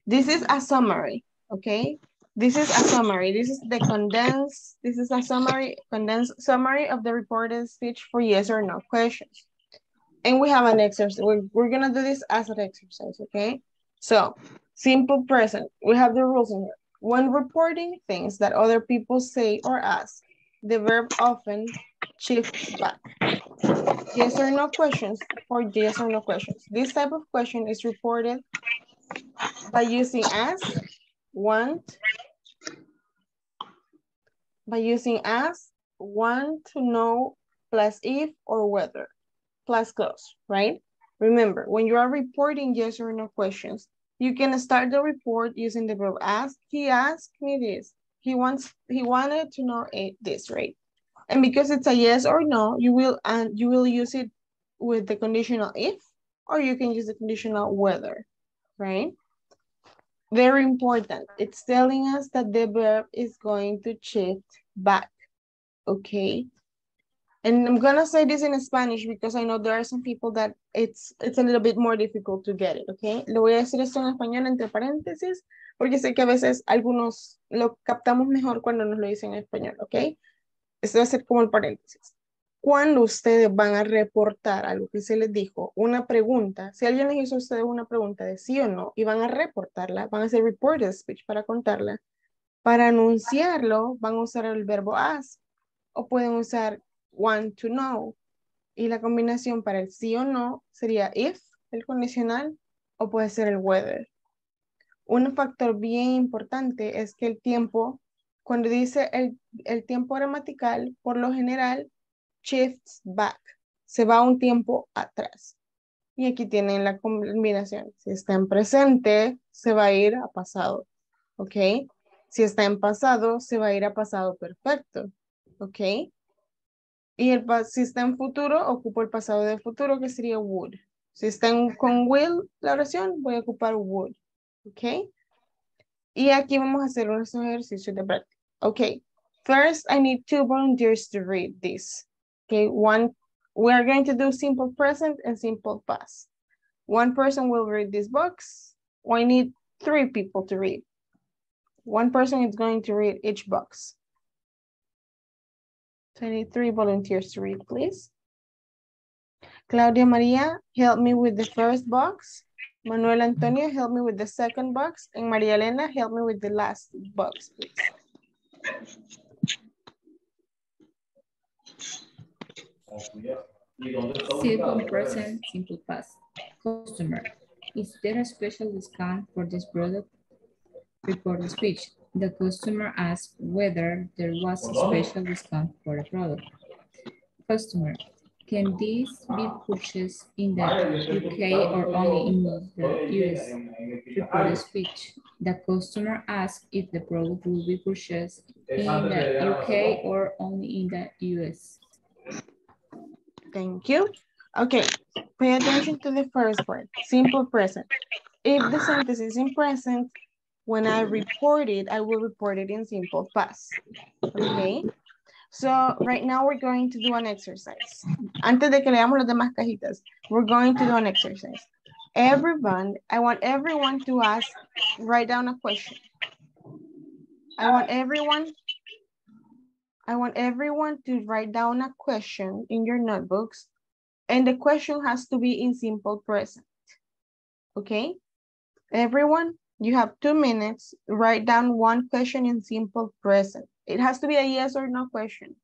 this is a summary, okay? This is a summary. This is the condensed, this is a summary, condensed summary of the reported speech for yes or no questions. And we have an exercise. We're, we're gonna do this as an exercise, okay? So simple present, we have the rules in here. When reporting things that other people say or ask, the verb often back. Yes or no questions or yes or no questions. This type of question is reported by using ask, want, by using ask, want to know, plus if or whether, plus close, right? Remember, when you are reporting yes or no questions, you can start the report using the verb ask. He asked me this. He wants he wanted to know this, right? And because it's a yes or no, you will and you will use it with the conditional if, or you can use the conditional whether, right? Very important. It's telling us that the verb is going to shift back, okay? And I'm gonna say this in Spanish because I know there are some people that it's it's a little bit more difficult to get it, okay? Lo voy a decir esto en español entre paréntesis porque sé que a veces algunos lo captamos mejor cuando nos lo dicen en español, ¿ok? Esto va a ser como el paréntesis. Cuando ustedes van a reportar algo que se les dijo, una pregunta, si alguien les hizo a ustedes una pregunta de sí o no y van a reportarla, van a hacer reported speech para contarla, para anunciarlo van a usar el verbo ask o pueden usar want to know y la combinación para el sí o no sería if, el condicional, o puede ser el whether. Un factor bien importante es que el tiempo, cuando dice el, tiempo gramatical, por lo general, shifts back, se va un tiempo atrás. Y aquí tienen la combinación. Si está en presente, se va a ir a pasado. ¿Ok? Si está en pasado, se va a ir a pasado perfecto. ¿Ok? Y el, si está en futuro, ocupo el pasado de futuro, que sería would. Si está con will la oración, voy a ocupar would. ¿Ok? Y aquí vamos a hacer unos ejercicios de práctica. Ok. First, I need two volunteers to read this. Okay, one We are going to do simple present and simple past. One person will read this box. We need three people to read. One person is going to read each box. 23 volunteers to read, please. Claudia Maria, help me with the first box. Manuel Antonio, help me with the second box. And Maria Elena, help me with the last box, please. Simple present, simple past. Customer, is there a special discount for this product? Report the speech. The customer asked whether there was a special discount for the product. Customer, can these be purchased in the UK or only in the US? Report the speech. The customer asked if the product will be purchased in the UK or only in the US. Thank you. Okay, pay attention to the first word, simple present. If the sentence is in present, when I report it, I will report it in simple past. Okay, so right now we're going to do an exercise. Antes de que leamos las demás cajitas, we're going to do an exercise. Everyone, I want everyone to ask, write down a question. I want everyone I want everyone to write down a question in your notebooks and the question has to be in simple present. Okay? Everyone, you have two minutes. Write down one question in simple present. It has to be a yes or no question.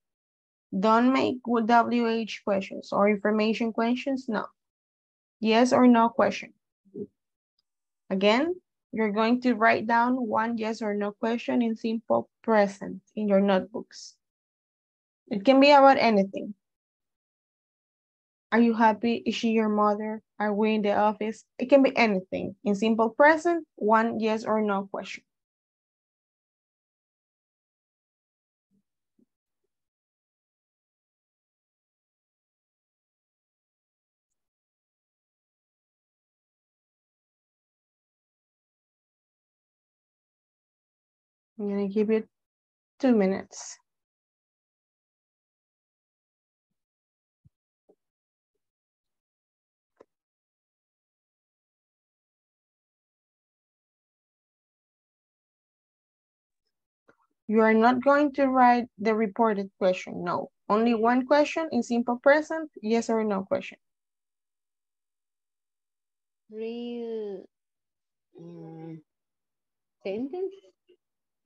Don't make WH questions or information questions. No. Yes or no question. Again, you're going to write down one yes or no question in simple present in your notebooks. It can be about anything. Are you happy? Is she your mother? Are we in the office? It can be anything. In simple present, one yes or no question. I'm gonna give you two minutes. You are not going to write the reported question, no. Only one question in simple present, yes or no question. Real um, sentence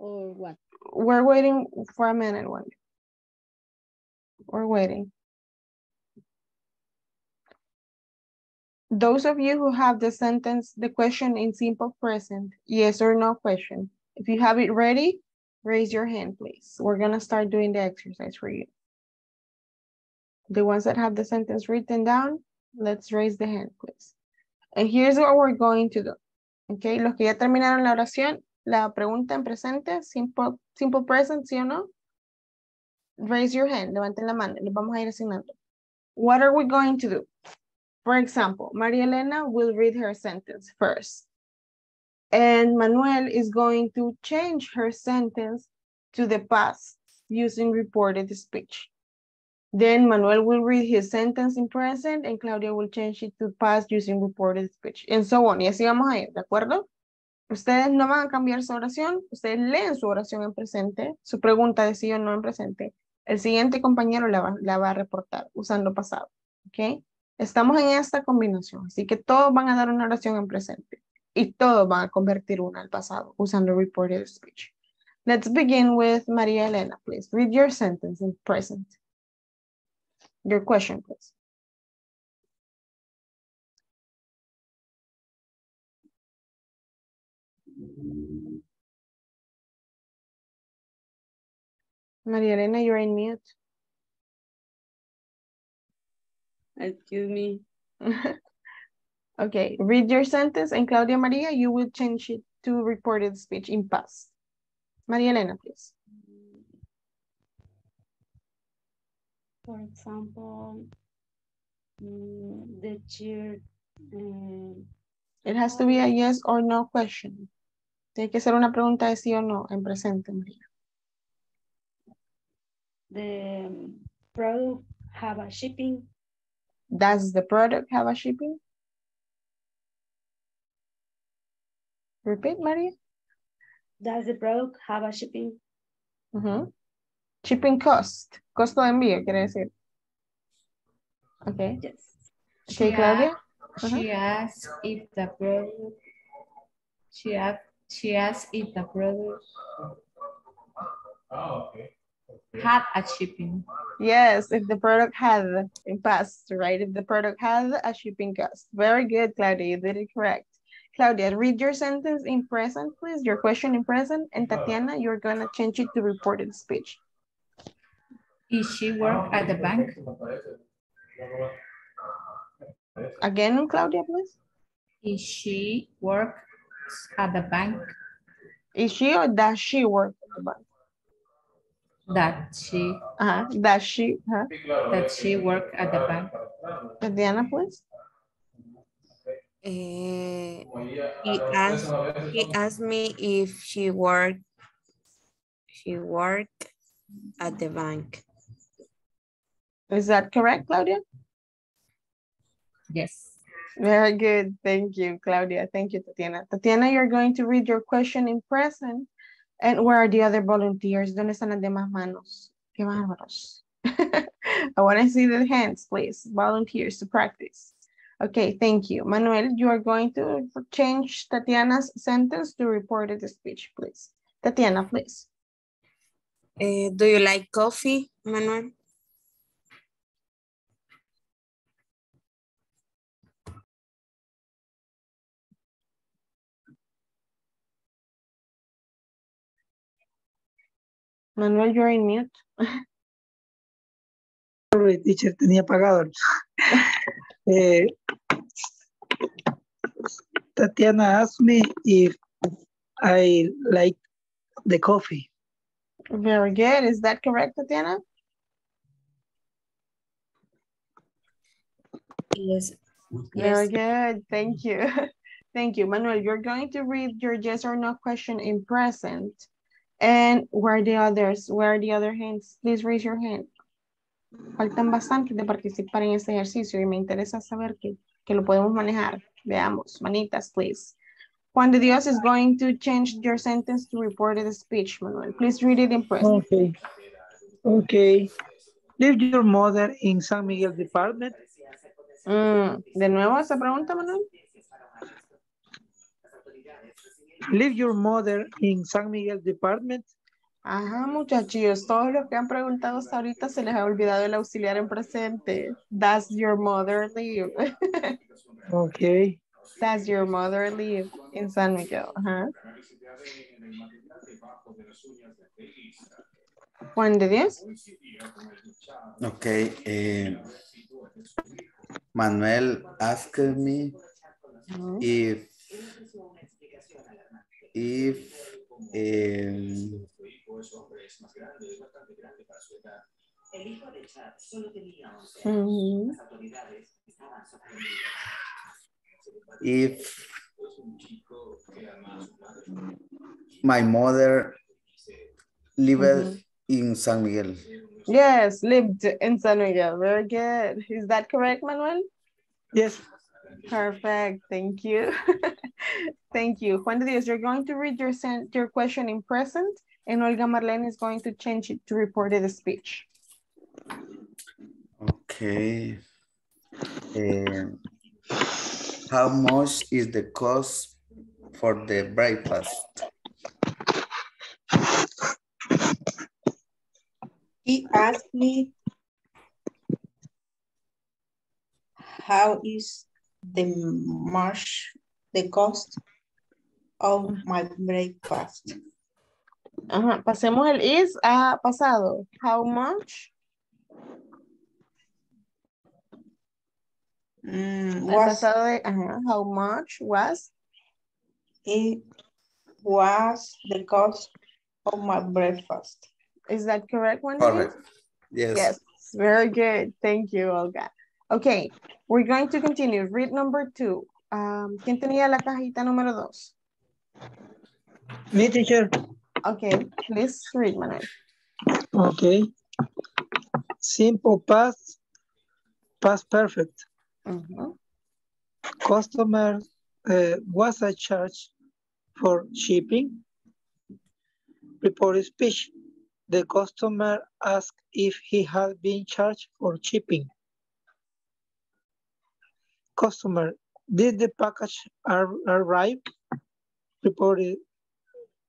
or what? We're waiting for a minute, one. We're waiting. Those of you who have the sentence, the question in simple present, yes or no question. If you have it ready, Raise your hand, please. We're gonna start doing the exercise for you. The ones that have the sentence written down, let's raise the hand, please. And here's what we're going to do. Okay, los que ya terminaron la oración, la pregunta en presente, simple, simple present, ¿sí o no? Raise your hand, levanten la mano, les vamos a ir asignando. What are we going to do? For example, Maria Elena will read her sentence first. And Manuel is going to change her sentence to the past using reported speech. Then Manuel will read his sentence in present and Claudia will change it to past using reported speech. And so on. Y así vamos a ir, ¿de acuerdo? Ustedes no van a cambiar su oración. Ustedes leen su oración en presente, su pregunta de sí o no en presente. El siguiente compañero la va, la va a reportar usando pasado. ¿Ok? Estamos en esta combinación. Así que todos van a dar una oración en presente. y todos van a convertir una al pasado usando reported speech. Let's begin with Maria Elena, please. Read your sentence in present. Your question, please. Maria Elena, you're in mute. Excuse me. Okay, read your sentence and Claudia Maria, you will change it to reported speech in past. Maria Elena, please. For example, mm, the chair. Um, it has to be a yes or no question. Tiene que ser una pregunta de sí o no en presente, María. The product have a shipping Does the product have a shipping? Repeat, Maria. Does the product have a shipping? Uh -huh. Shipping cost. Costo de envío, quiere decir. Okay. Yes. Okay, She Claudia. asked, she asked if the product, she asked, she asked if the product had a shipping. Yes, if the product had in past, right? If the product had a shipping cost. Very good, Claudia. You did it correct. Claudia, read your sentence in present, please. Your question in present. And uh. Tatiana, you're going to change it to reported speech. Is she work at the bank? Again, Claudia, please. Is she work at the bank? Is she or does she work at the bank? That she, Uh -huh. Does she? Huh? that she work at the bank? Tatiana, please. Eh, he asked he asked me if she worked she worked at the bank. Is that correct, Claudia? Yes. Very good. Thank you, Claudia. Thank you, Tatiana. Tatiana, you're going to read your question in present. And where are the other volunteers? ¿Dónde están las demás manos? Qué bárbaros. I want to see the hands, please. Volunteers to practice. Okay, thank you. Manuel, you are going to change Tatiana's sentence to reported speech, please. Tatiana, please. Eh, do you like coffee, Manuel? Manuel, you're in mute. Sorry, teacher, tenía apagado. Eh, Tatiana asked me if I like the coffee. Very good. Is that correct, Tatiana? Yes. Very Yes. good. Thank you. Thank you. Manuel, you're going to read your yes or no question in present. And where are the others? Where are the other hands? Please raise your hand. Faltan bastantes de participar en este ejercicio y me interesa saber que, que lo podemos manejar. Veamos, manitas, please. Juan de Dios is going to change your sentence to reported speech, Manuel. Please read it in present. Okay. Okay. Leave your mother in San Miguel department. Mm, ¿De nuevo esa pregunta, Manuel? Leave your mother in San Miguel department. Ajá, muchachos, todos los que han preguntado hasta ahorita se les ha olvidado el auxiliar en presente. Does your mother live? Okay. Does your mother live in San Miguel? Ajá. Juan de Dios. Okay. eh, Manuel asked me if if um, if my mother lived in San Miguel. Yes, lived in San Miguel. Very good. Is that correct, Manuel? Yes. Perfect. Thank you. Thank you. Juan de Dios, you're going to read your, your question in present, and Olga Marlene is going to change it to reported speech. Okay. Um, how much is the cost for the breakfast? He asked me how is the march, the cost of my breakfast. Ajá, pasemos el is a pasado. How much? Mm, El was, pasado de, ajá, how much was? it was the cost of my breakfast. Is that correct, Juan de Correct. Yes. Yes, very good. Thank you, Olga. Okay, we're going to continue. Read number two. Um, ¿Quién tenía la cajita número dos? Me, teacher. Okay, please read, Manuel. Okay. Simple past Past perfect. Mhm. Customer uh, was a charge for shipping. Report speech. The customer asked if he had been charged for shipping. Customer, did the package ar- arrive? Reported.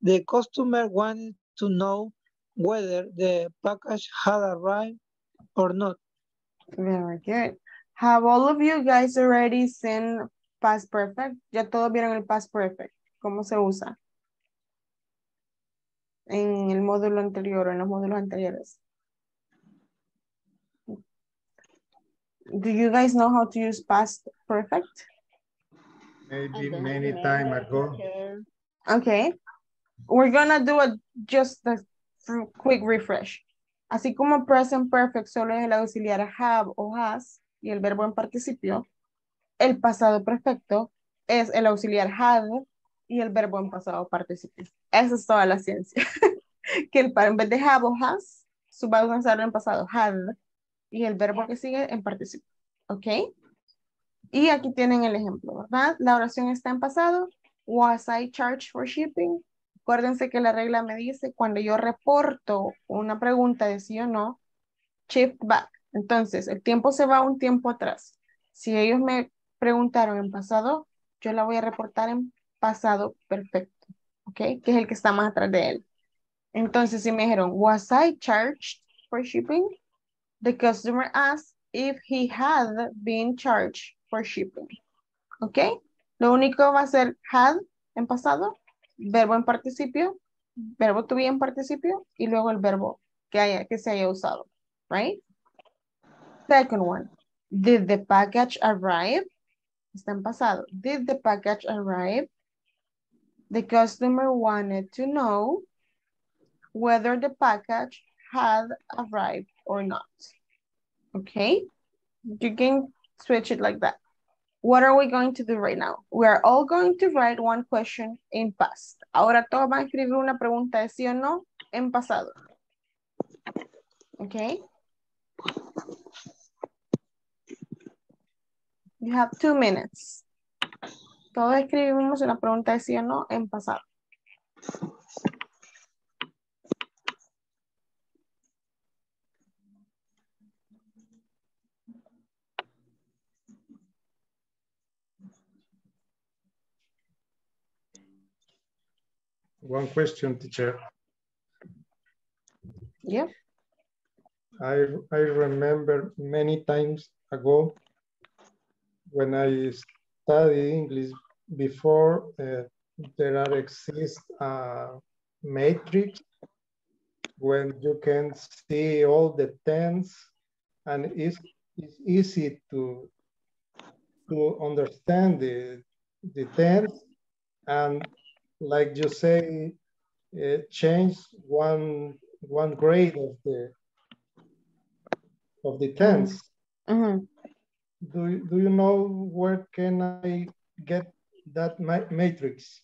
The customer wanted to know whether the package had arrived or not. Very good. Have all of you guys already seen past perfect? Ya todos vieron el past perfect. ¿Cómo se usa? En el módulo anterior en los módulos anteriores. Do you guys know how to use past perfect? Maybe many time ago. Okay. We're gonna do a just a quick refresh. Así como present perfect solo es el auxiliar have o has y el verbo en participio, el pasado perfecto es el auxiliar had y el verbo en pasado participio. Esa es toda la ciencia. que el en vez de have o has, su va a usarlo en pasado had y el verbo que sigue en participio. ¿Ok? Y aquí tienen el ejemplo, ¿verdad? La oración está en pasado. Was I charged for shipping? Acuérdense que la regla me dice cuando yo reporto una pregunta de sí o no, shift back. Entonces, el tiempo se va un tiempo atrás. Si ellos me preguntaron en pasado, yo la voy a reportar en pasado perfecto, ¿ok? Que es el que está más atrás de él. Entonces, si me dijeron, was I charged for shipping? The customer asked if he had been charged for shipping. ¿Ok? Lo único va a ser had en pasado, verbo en participio, verbo to be en participio y luego el verbo que, haya, que se haya usado. Right? Second one. Did the package arrive? Está en pasado. Did the package arrive? The customer wanted to know whether the package had arrived or not. Okay? You can switch it like that. What are we going to do right now? We are all going to write one question in past. Ahora todos van a escribir una pregunta de sí o no en pasado. Okay? You have two minutes. Todos escribimos una pregunta de sí o no en pasado. One question, teacher. Yeah. I, I remember many times ago when I studied English before uh, there are exist a matrix when you can see all the tense and it's, it's easy to to understand the the tense and like you say uh, change one one grade of the of the tense. Mhm. Do, you- do you know where can I get that ma matrix?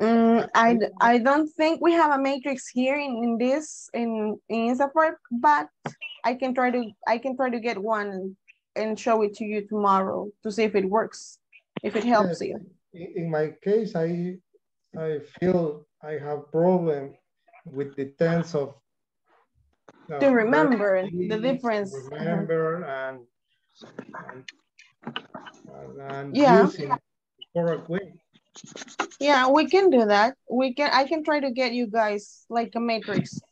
Mm, I, I don't think we have a matrix here in, in this in in Instagram, but I can try to I can try to get one and show it to you tomorrow to see if it works, if it helps Yes, you. In my case, I I feel I have problem with the tense of uh, To remember the difference. Remember and and, and, and Yeah. using correct way. Yeah, we can do that. We can I can try to get you guys like a matrix,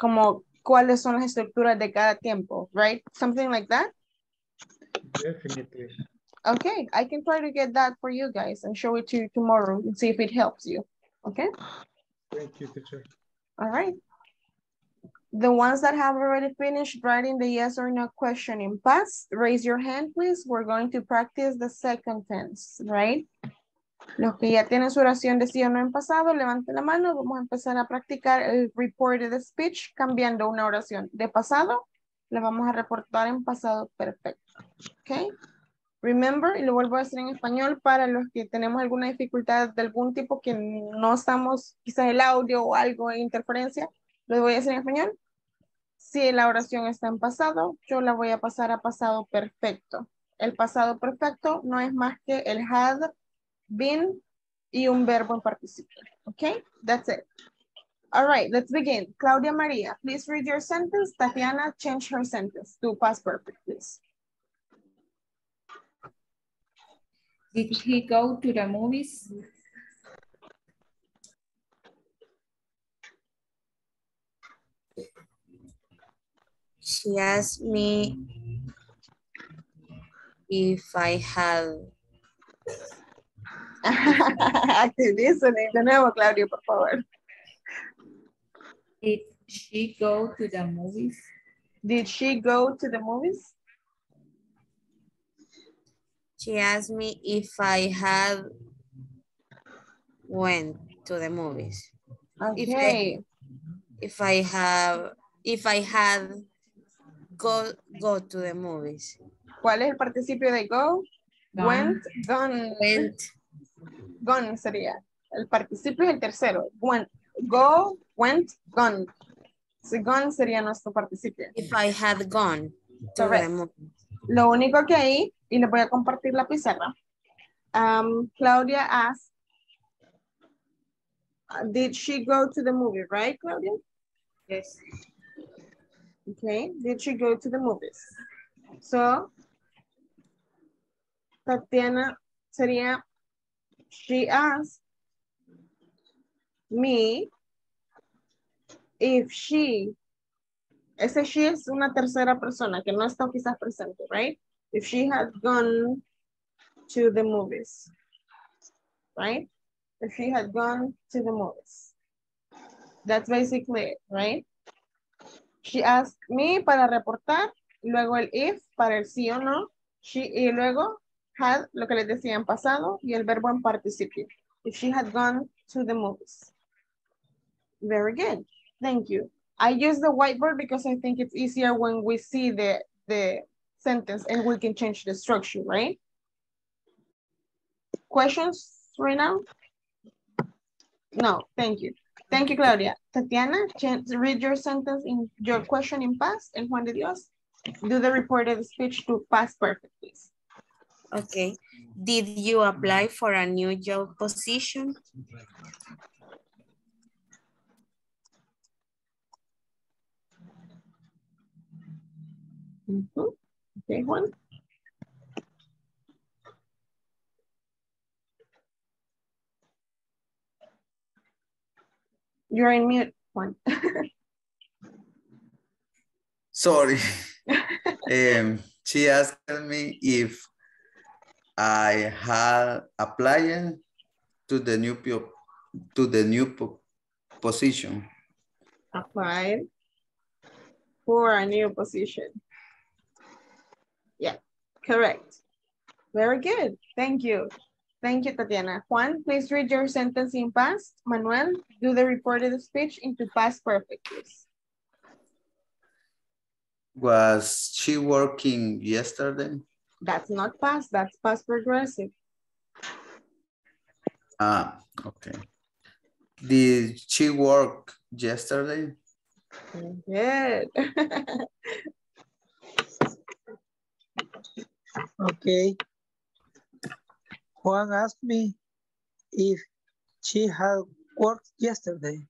como cuáles son las estructuras de cada tiempo, right? Something like that. Definitely. Okay, I can try to get that for you guys and show it to you tomorrow and see if it helps you. Okay. Thank you, teacher. All right. The ones that have already finished writing the yes or no question in past, raise your hand, please. We're going to practice the second tense, right? Los que ya tienen su oración de sí o no en pasado, levanten la mano. Vamos a empezar a practicar el reported speech cambiando una oración de pasado. La vamos a reportar en pasado perfecto. ¿Ok? Remember, y lo vuelvo a decir en español para los que tenemos alguna dificultad de algún tipo que no estamos, quizás el audio o algo de interferencia, lo voy a decir en español. Si la oración está en pasado, yo la voy a pasar a pasado perfecto. El pasado perfecto no es más que el had, been y un verbo en participio. Okay, that's it. All right, let's begin. Claudia Maria, please read your sentence. Tatiana, change her sentence to past perfect, please. Did he go to the movies? She asked me if I had. Listening de nuevo, Claudia, por favor. Did she go to the movies? Did she go to the movies? She asked me if I had went to the movies. Okay. If I, if I have, if I had go, go to the movies. ¿Cuál es el participio de go? Gone. Went, gone. Went. Gone sería. El participio es el tercero. Went, go, went, gone. Si gone sería nuestro participio. If I had gone to Correct. the movies. Lo único que ahí, y les voy a compartir la pizarra. Um, Claudia asked, did she go to the movie, right, Claudia? Yes. Okay, did she go to the movies? So, Tatiana sería, she asked me if she, ese she es una tercera persona que no está quizás presente, right? If she had gone to the movies, right? If she had gone to the movies. That's basically it, right? She asked me para reportar, luego el if para el sí o no, she, y luego had, lo que les decía en pasado, y el verbo en participio. If she had gone to the movies. Very good. Thank you. I use the whiteboard because I think it's easier when we see the, the sentence and we can change the structure, right? Questions right now? No, thank you. Thank you, Claudia. Tatiana, read your sentence in your question in past and Juan de Dios. Do the reported speech to past perfect, please. Okay. Did you apply for a new job position? Mhm. Okay, Juan. You're in mute, Juan. Sorry. um, she asked me if I had applied to the new to the new position. Applied for a new position. Correct. Very good. Thank you. Thank you, Tatiana. Juan, please read your sentence in past. Manuel, do the reported speech into past perfect, please. Was she working yesterday? That's not past, that's past progressive. Ah, okay. Did she work yesterday? Good. Okay. Juan asked me if she had worked yesterday.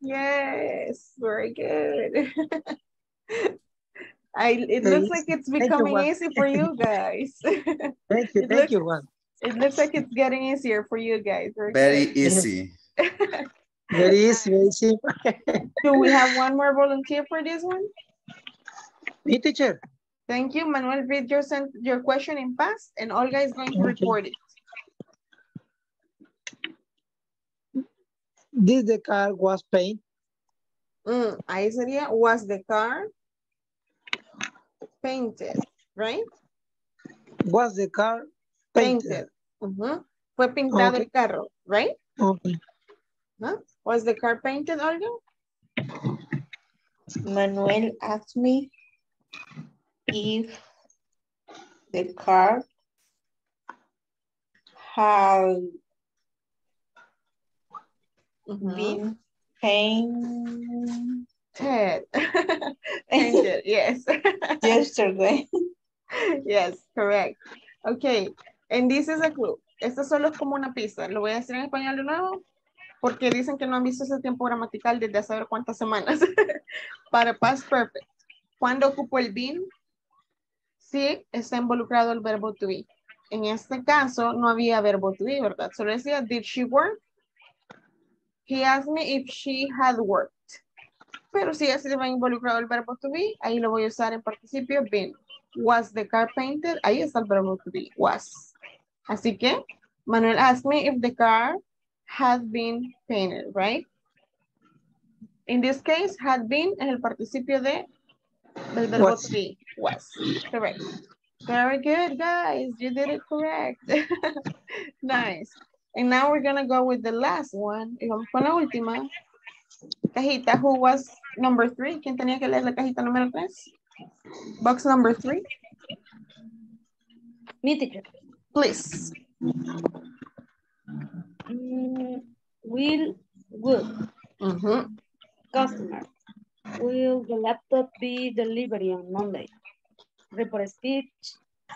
yes, very good. I, it Okay, looks like it's thank you, becoming easy for you guys. Thank you, It thank looks- you, Juan. It looks like it's getting easier for you guys. Very Very good. easy. Very easy, very simple. Do we have one more volunteer for this one? Me, teacher. Thank you, Manuel. Read your sent your question in past, and Olga is going to record it. This the car was painted. Mm, ahí sería, was the car painted, right? Was the car painted? Painted. Ujú. Fue pintado el Okay. carro, right? Okay. Huh? Was the car painted, Olga? Manuel asked me if the car had Ujú. been painted Ted. Painted, yes. Yesterday. yes, correct. Okay, and this is a clue. Esto solo es como una pista. Lo voy a decir en español de nuevo porque dicen que no han visto ese tiempo gramatical desde hace cuántas semanas. Para past perfect. ¿Cuándo ocupo el been? Sí, está involucrado el verbo to be. En este caso no había verbo to be, ¿verdad? Solo decía, did she work? He asked me if she had worked. Pero si ya se va involucrado el verbo to be, ahí lo voy a usar en participio been. Was the car painted? Ahí está el verbo to be, was. Así que, Manuel asked me if the car had been painted, right? In this case, had been es el participio de del verbo to be, was, correct. Very good, guys. You did it correct. nice. And now we're gonna go with the last one. Y vamos con la última. Cajita, who was number three? ¿Quién tenía que leer la cajita número tres? Box number three. Me, teacher. Please. Mm, will, would. Mm -hmm. Customer. Will the laptop be delivered on Monday? Report speech.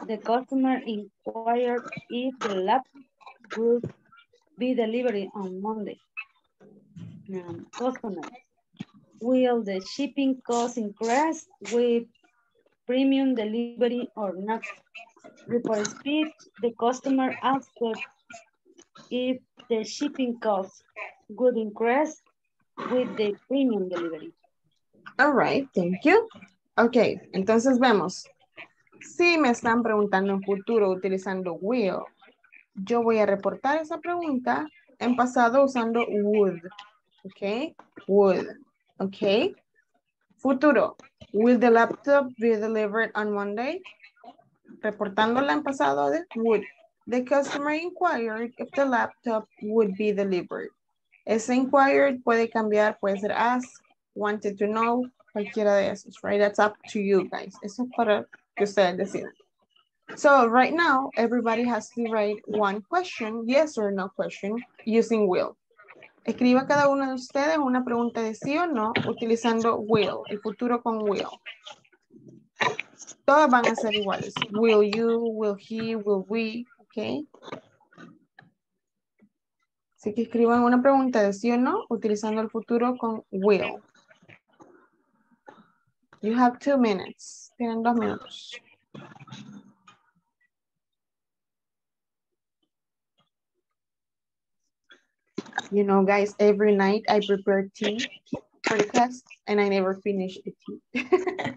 The customer inquired if the laptop would be delivered on Monday. Um, customer. Will the shipping cost increase with premium delivery or not? Report speech. The customer asked if the shipping cost would increase with the premium delivery. All right, thank you. Ok, entonces vemos. Si me están preguntando en futuro utilizando will, yo voy a reportar esa pregunta en pasado usando would. Ok, would. Ok. Futuro. Will the laptop be delivered on Monday? Reportándola en pasado de would. The customer inquired if the laptop would be delivered. Ese inquired puede cambiar, puede ser ask, wanted to know, cualquiera de esos, right? That's up to you guys. Eso es para que ustedes decidan. So right now, everybody has to write one question, yes or no question, using will. Escriba cada uno de ustedes una pregunta de sí o no utilizando will, el futuro con will. Todas van a ser iguales. Will you, will he, will we, ok. Así que escriban una pregunta de sí o no utilizando el futuro con will. You have two minutes. Tienen dos minutos. You know, guys, every night I prepare tea for the class and I never finish the tea.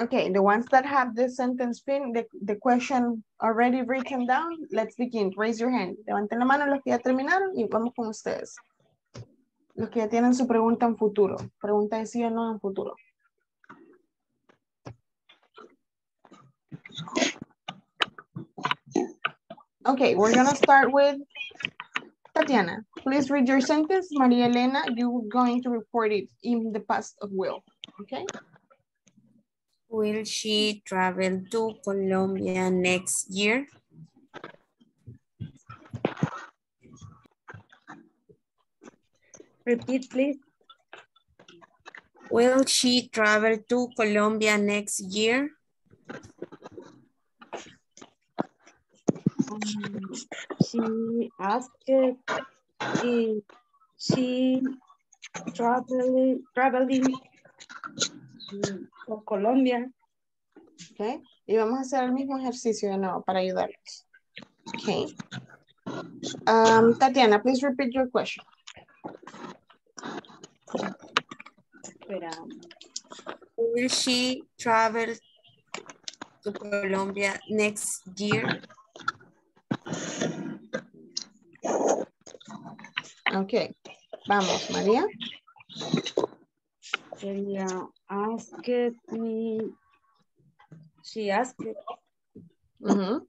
Okay, the ones that have the sentence fin, the, the question already written down, let's begin. Raise your hand. Levanten la mano los que ya terminaron y vamos con ustedes. Los que ya tienen su pregunta en futuro. Pregunta de sí o no en futuro. Okay, we're gonna start with Tatiana. Please read your sentence. Maria Elena, you're going to report it in the past of will, okay? Will she travel to Colombia next year? Repeat, please. Will she travel to Colombia next year? Um, she asked if she traveling traveling Por Colombia. Ok. Y vamos a hacer el mismo ejercicio de nuevo para ayudarlos. Ok. Um, Tatiana, please repeat your question. Espera. Will she travel to Colombia next year? Ok. Vamos, María. Sería asked me. She asked. Mm,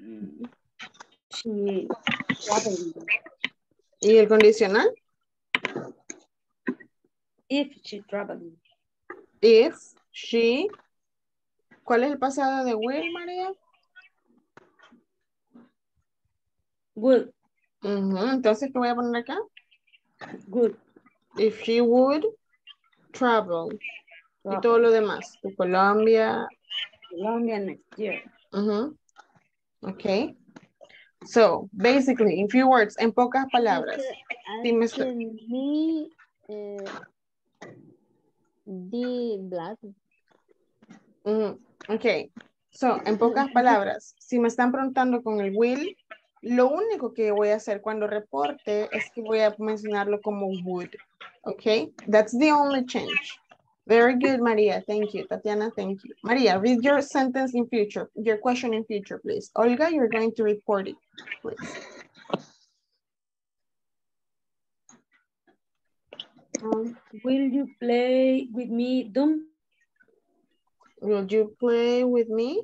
mm, She traveling. ¿Y el condicional? If she traveling. If she. ¿Cuál es el pasado de will, María? Would. Ujú, Entonces, ¿qué voy a poner acá? Good. If she would travel. Y todo lo demás. To Colombia. Colombia next year. Ujú. Ok. So, basically, in few words, en pocas palabras. si me eh, the black. Ok. So, en pocas palabras, si me están preguntando con el will, lo único que voy a hacer cuando reporte es que voy a mencionarlo como would. Ok. That's the only change. Very good, Maria. Thank you. Tatiana, thank you. Maria, read your sentence in future, your question in future, please. Olga, you're going to report it, please. Um, will you play with me Doom? Will you play with me?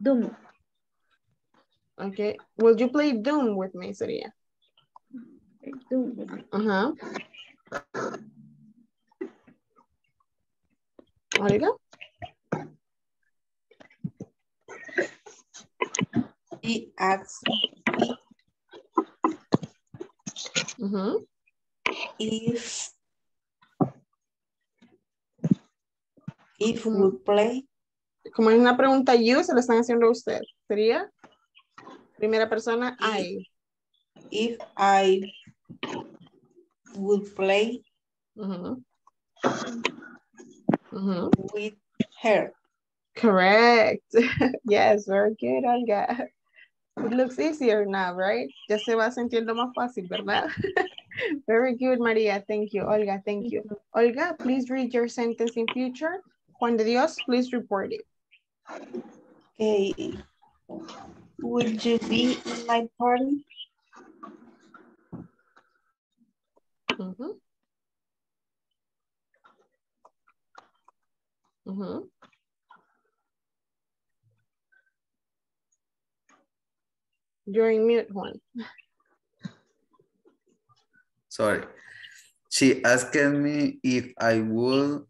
Doom. Okay. Will you play Doom with me, sería? Doom with me. Uh-huh. Ajá. Olga? He asked me Ujú. if if we play Como es una pregunta you, se lo están haciendo a usted. Sería primera persona, I. if I would play with her. Correct. yes, very good, Olga. It looks easier now, right? Ya se va sintiendo más fácil, ¿verdad? very good, Maria. Thank you. Olga, thank you. Olga, please read your sentence in future. Juan de Dios, please report it. Okay. Would you be in my party? Ujú. Ujú. You're in mute, Juan. Sorry. She asked me if I would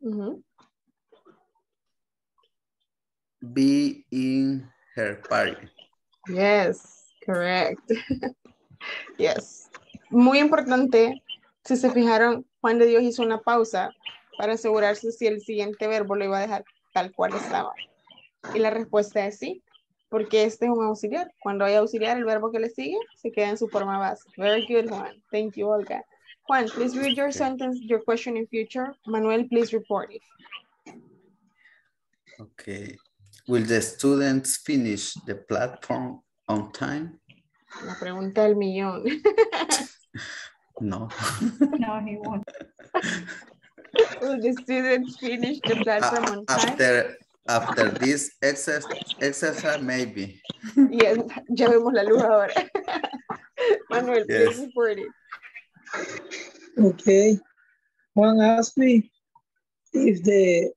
Ujú. Be in her party. Yes, correct. yes. Muy importante, si se fijaron, Juan de Dios hizo una pausa para asegurarse si el siguiente verbo lo iba a dejar tal cual estaba. Y la respuesta es sí, porque este es un auxiliar. Cuando hay auxiliar, el verbo que le sigue se queda en su forma base. Very good, Juan. Thank you, Olga. Juan, please read your sentence, your question in future. Manuel, please report it. Okay. Will the students finish the platform on time? La pregunta del millón. No. No, he won't. Will the students finish the ah, platform on time? After after this exercise, exercise maybe. Yes, ya vemos la luz ahora. Manuel, please Yes. report it. Okay. Juan asked me if the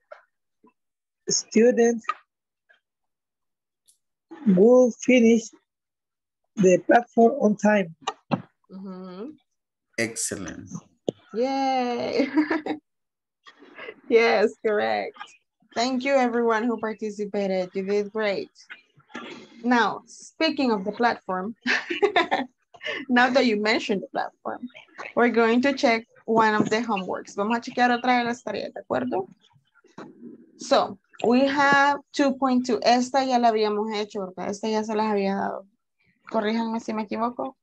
student will finish the platform on time. Mhm. Excellent. Yay. yes, correct. Thank you everyone who participated. You did great. Now, speaking of the platform, now that you mentioned the platform, we're going to check one of the homeworks. Vamos a chequear otra de las tareas, ¿de acuerdo? So, we have 2.2. Esta ya la habíamos hecho, ¿verdad? Esta ya se las había dado. Corríjanme si me equivoco.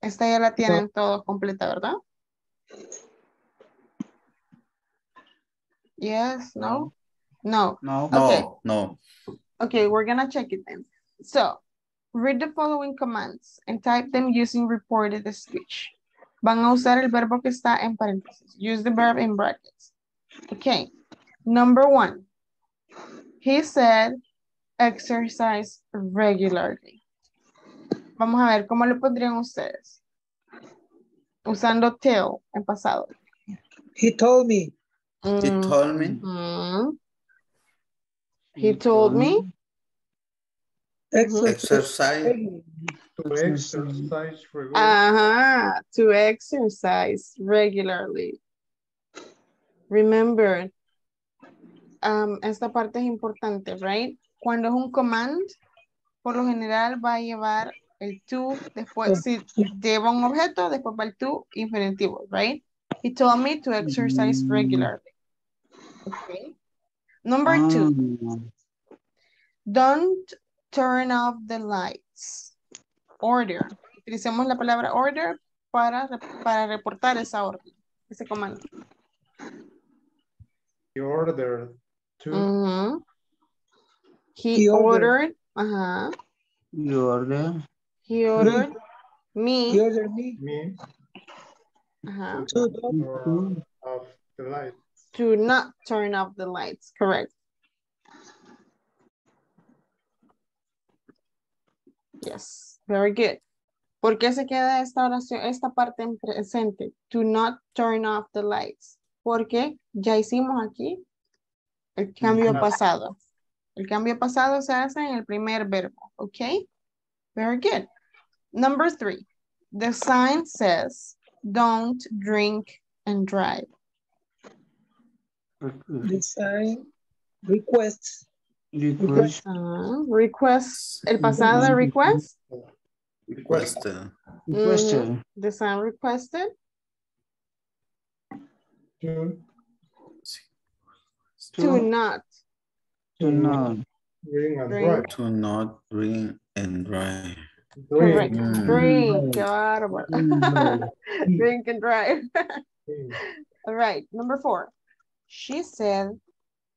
Esta ya la tienen todos completa, ¿verdad? Yes, no? No. No. Okay. No, no. Okay, we're gonna check it then. So, read the following commands and type them using reported speech. Van a usar el verbo que está en paréntesis. Use the verb in brackets. Okay, number one. He said exercise regularly. Vamos a ver, ¿cómo lo pondrían ustedes? Usando till en pasado. He told me. He told me. Mm. He told me. Exercise. To exercise regularly. Ajá, to exercise regularly. Remember, um, esta parte es importante, right? Cuando es un command, por lo general va a llevar el to, después, si lleva un objeto, después va el to infinitivo, right? He told me to exercise regularly. Okay. Number two, don't turn off the lights. Order. Utilicemos la palabra order para, para reportar esa orden, ese comando. He ordered to Ujú. He, He ordered. ordered, ajá. You order. He ordered me, He ordered me me ajá, to turn off the light. to not turn off the lights, correct. Yes, very good. ¿Por qué se queda esta oración, esta parte en presente? To not turn off the lights. Porque ya hicimos aquí el cambio pasado. El cambio pasado se hace en el primer verbo, ¿ok? Very good. Number three, the sign says, don't drink and drive. design requests. Request. Ah, request, el pasado request, Requested. Requested. The sign requested, to not To not. drink and Drink. drive. To not drink and drive. Drink. Mm. Drink, qué. Drink and drive. Mm. All right, number four. She said,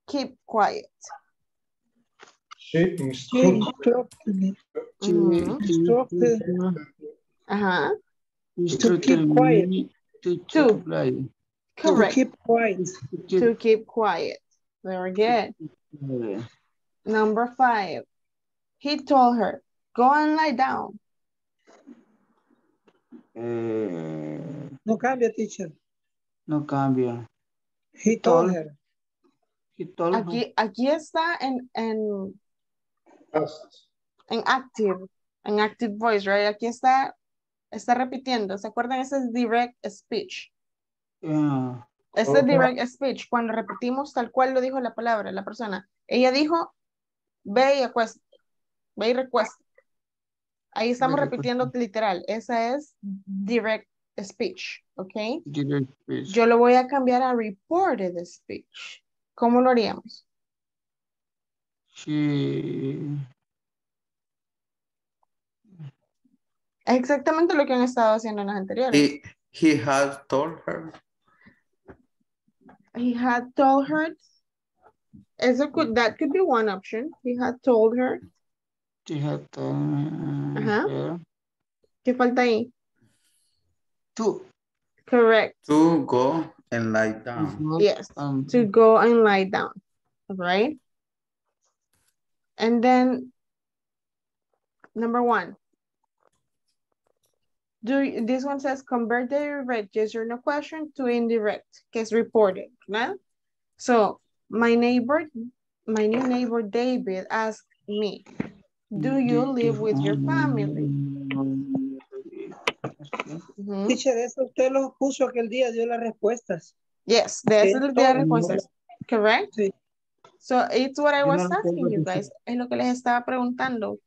keep quiet. She He instructed instructed me. Mhm. Instructed To keep quiet. To, To. to quiet. to keep quiet. To keep quiet. Very good. quiet. Number five. He told her, go and lie down. Eh, No cambia, teacher. no cambia. He told Told. her. He told her. Aquí, aquí está en, en, past. en active, en active voice, right? Aquí está, está repitiendo. ¿Se acuerdan? Ese es direct speech. Yeah. Este es direct speech. Cuando repetimos tal cual lo dijo la palabra, la persona. Ella dijo, ve y acuesta. Ve y recuesta. Ahí estamos repitiendo literal. Esa es direct speech, ¿ok? Direct speech. Yo lo voy a cambiar a reported speech. ¿Cómo lo haríamos? Es exactamente lo que han estado haciendo en las anteriores. He, he had told her. He had told her. Eso could, that could be one option. He had told her. She had told uh, Ajá. her ¿Qué falta ahí? to. Correct. To go and lie down. Yes. Um, To go and lie down. Right? And then number one. Do you- this one says convert the direct yes or no question to indirect, que es reported, ¿no? So my neighbor, my new neighbor David asked me, do you live with your family? Ujú. Teacher, eso usted lo puso aquel día, dio las respuestas. Yes, de esa es la de Esto- respuestas. Correct? Sí. So it's what I Yo was no recuerdo asking you que sí. guys. Es lo que les estaba preguntando.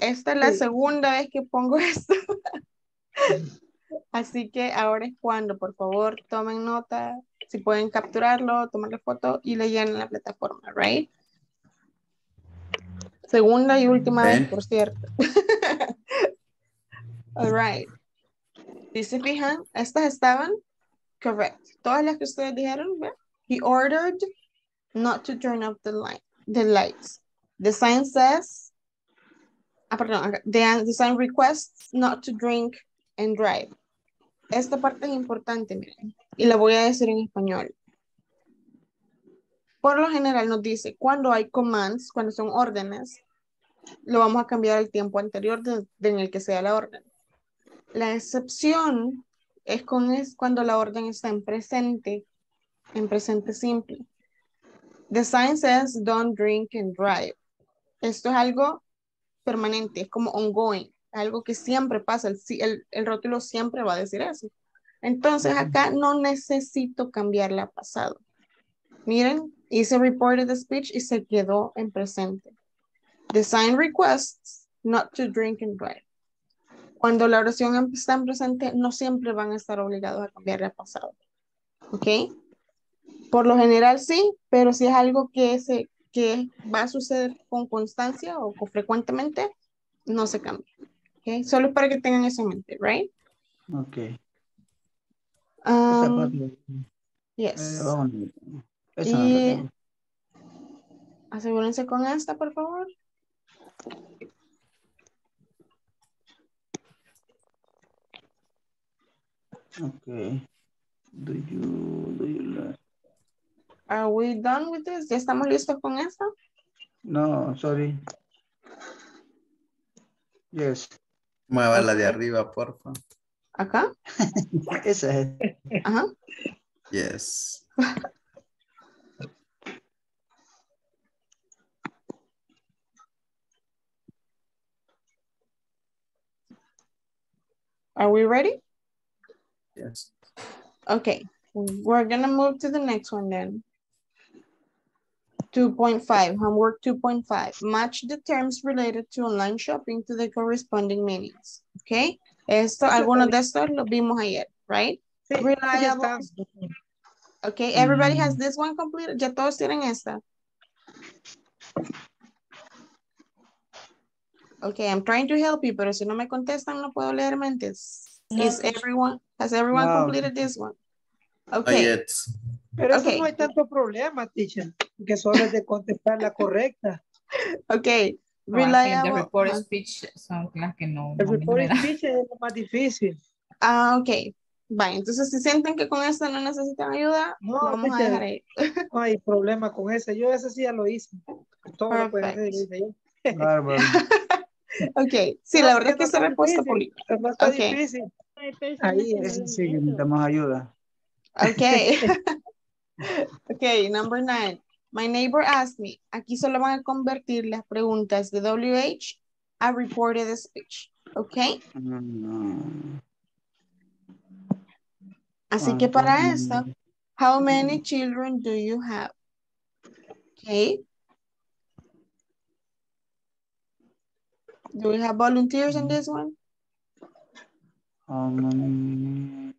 Esta es la Sí. segunda vez que pongo esto. Así que ahora es cuando, por favor, tomen nota. Si pueden capturarlo, tomarle foto y le llenan la plataforma, right? Segunda y última vez, por cierto. All right. ¿Sí se fijan? Estas estaban correct. Todas las que ustedes dijeron, ¿ve? He ordered not to turn off the light, the lights. The sign says, ah, perdón, the, the sign requests not to drink and drive. Esta parte es importante, miren, y la voy a decir en español. Por lo general nos dice, cuando hay commands, cuando son órdenes, lo vamos a cambiar al tiempo anterior de, en el que sea la orden. La excepción es, es cuando la orden está en presente, en presente simple. The sign says don't drink and drive. Esto es algo permanente, es como ongoing, algo que siempre pasa, el, el, el rótulo siempre va a decir eso. Entonces acá no necesito cambiarla a pasado. Miren, hice reported speech y se quedó en presente. The sign requests not to drink and drive. Cuando la oración está en presente, no siempre van a estar obligados a cambiarla a pasado. ¿Ok? Por lo general sí, pero si es algo que, se, que va a suceder con constancia o frecuentemente, no se cambia. Okay? Solo para que tengan eso en mente, right? Ok. Um, yes. Eh, y asegúrense con esta, por favor. Okay. Do you, do you like... Are we done with this? ¿Ya estamos listos con esto? No, sorry. Yes. Mueva la de arriba, porfa. ¿Acá? Esa es. Ajá. Yes. Are we ready? Yes. Okay, we're gonna move to the next one then. 2.5, homework 2.5. Match the terms related to online shopping to the corresponding meanings. Okay, esto, algunos de estos lo vimos ayer, right? Reliable. Okay, everybody has mm. this one completed. Ya todos tienen esta. Okay, I'm trying to help you, pero si no me contestan, no puedo leer mentes. No, Is everyone, has everyone no. completed this one? Okay. Yet. Pero eso okay. no hay tanto problema, teacher, que solo es de contestar la correcta. Okay. Reliable. The report speech son las que no. El report speech es lo más difícil. Ah, ok. Vale, entonces si sienten que con esta no necesitan ayuda, no, vamos teacher, a dejar ahí. No hay problema con ese. Yo ese sí ya lo hice. Todo Perfect. lo pueden hacer, dice yo. ok, sí, la verdad es que esta respuesta política. Está okay. difícil. Ahí es, sí, necesitamos ayuda. Okay. Okay, number nine. My neighbor asked me. Aquí solo van a convertir las preguntas de WH a reported speech. Okay. Mm. Así que para esto, how many children do you have? Okay. Do we have volunteers in this one? Um,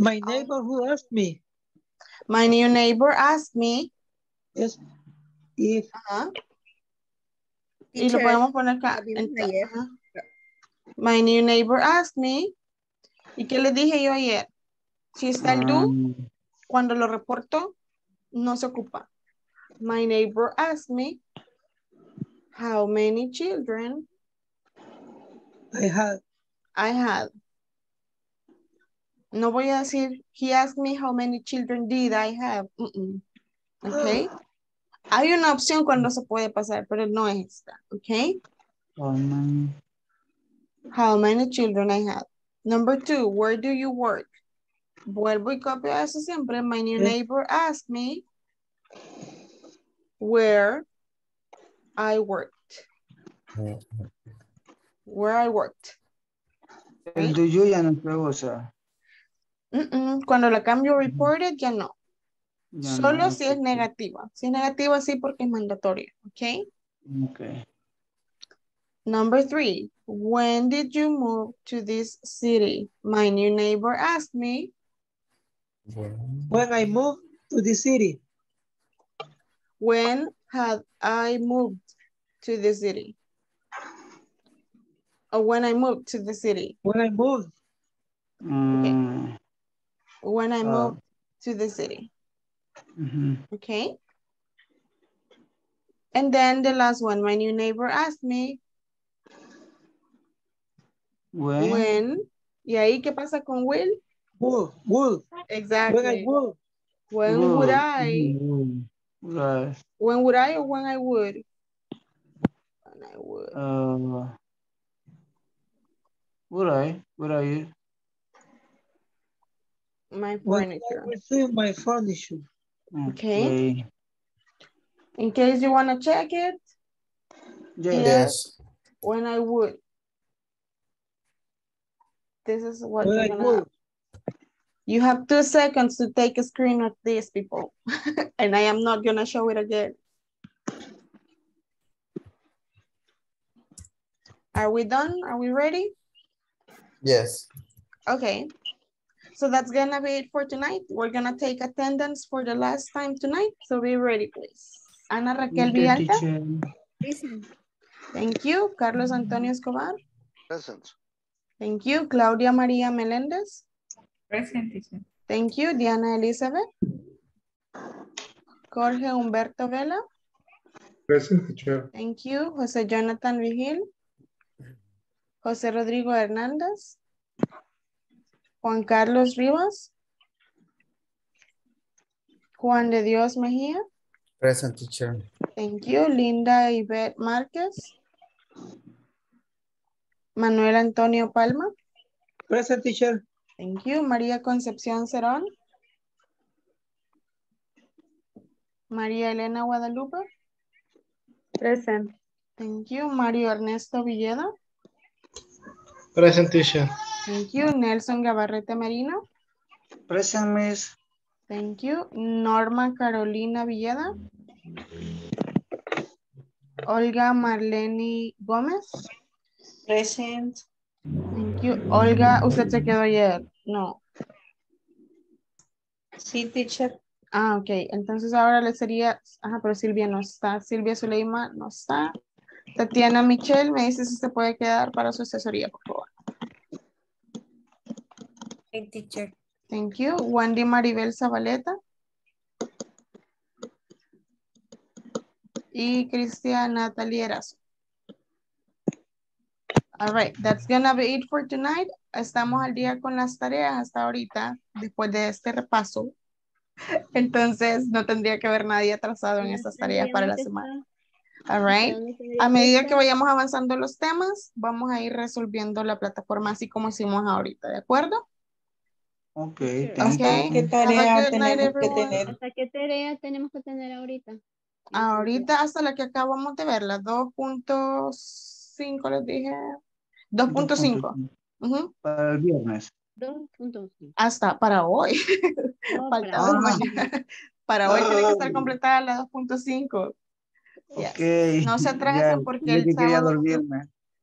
my neighbor who asked me. My new neighbor asked me. Yes. If. Uh -huh. Y lo podemos poner acá. My new neighbor asked me. ¿Y qué le dije yo ayer? Si está el do, um, cuando lo reporto, no se ocupa. My neighbor asked me how many children I had. I had. No voy a decir, he asked me how many children did I have. Mm -mm. Ok. Hay una opción cuando se puede pasar, pero no es esta. Ok. Um, how many children I have. Number two, where do you work? Vuelvo y copio eso siempre. My new neighbor asked me where I worked. Where I worked. El do you ya no se usa. Mm -mm. Cuando la cambio reported, ya no. Ya Solo no, si es negativa. Si es negativa, sí, porque es mandatoria. ¿Ok? Ok. Number three, when did you move to this city? My new neighbor asked me. When I moved to the city. When had I moved to the city? Or when I moved to the city? When I moved. Mm, When I Uh, moved to the city. mhm. Okay. And then the last one, my new neighbor asked me When, when. ¿Y ahí qué pasa con will? Would, would. When I Exactly. When would Would, I? mhm. Right. When would I or when I would? When I would. Uh, would I? Would I? My When I furniture. receive my furniture. Okay. In case you want to check it, Yes. Yes. when I would. This is what When you're gonna have. You have two seconds to take a screen of this, people. and I am not gonna show it again. Are we done? Are we ready? Yes. Okay. So that's gonna be it for tonight. We're gonna take attendance for the last time tonight. So be ready, please. Ana Raquel Okay, Villalta. Listen. Thank you. Carlos Antonio Escobar. Present. Thank you. Claudia María Meléndez. Present teacher. Thank you. Diana Elizabeth. Jorge Humberto Vela. Present teacher. Thank you. José Jonathan Vigil. José Rodrigo Hernández. Juan Carlos Rivas. Juan de Dios Mejía. Present teacher. Thank you. Linda Ivette Márquez. Manuel Antonio Palma. Present teacher. Thank you. María Concepción Cerón. María Elena Guadalupe. Present. Thank you. Mario Ernesto Villeda. Present teacher. Thank you. Nelson Gabarrete Merino. Present, miss. Thank you. Norma Carolina Villeda. Olga Marlene Gómez. Present. Thank you. Olga, usted se quedó ayer. No. Sí, teacher. Ah, ok. Entonces ahora le sería, ajá, pero Silvia no está. Silvia Zuleima no está. Tatiana Michelle me dice si se puede quedar para su asesoría, por favor. Hey, teacher. Thank you. Wendy Maribel Zabaleta. Y Cristian Natalie Erazo. All right, that's gonna be it for tonight. Estamos al día con las tareas hasta ahorita, después de este repaso. Entonces, no tendría que haber nadie atrasado en estas tareas para la semana. All right. A medida que vayamos avanzando los temas, vamos a ir resolviendo la plataforma así como hicimos ahorita, ¿de acuerdo? Ok, thank ¿Hasta you. qué tarea tenemos que tener? ¿Hasta qué tarea tenemos que tener ahorita? Ahorita hasta la que acabamos de ver, la 2.5 les dije. 2.5. Ujú. Para el viernes. Dos puntos. Hasta para hoy. No, Falta para hoy. Para hoy tiene que estar Ay. completada la 2.5. Yes. Ok. No se atrasen porque el sábado,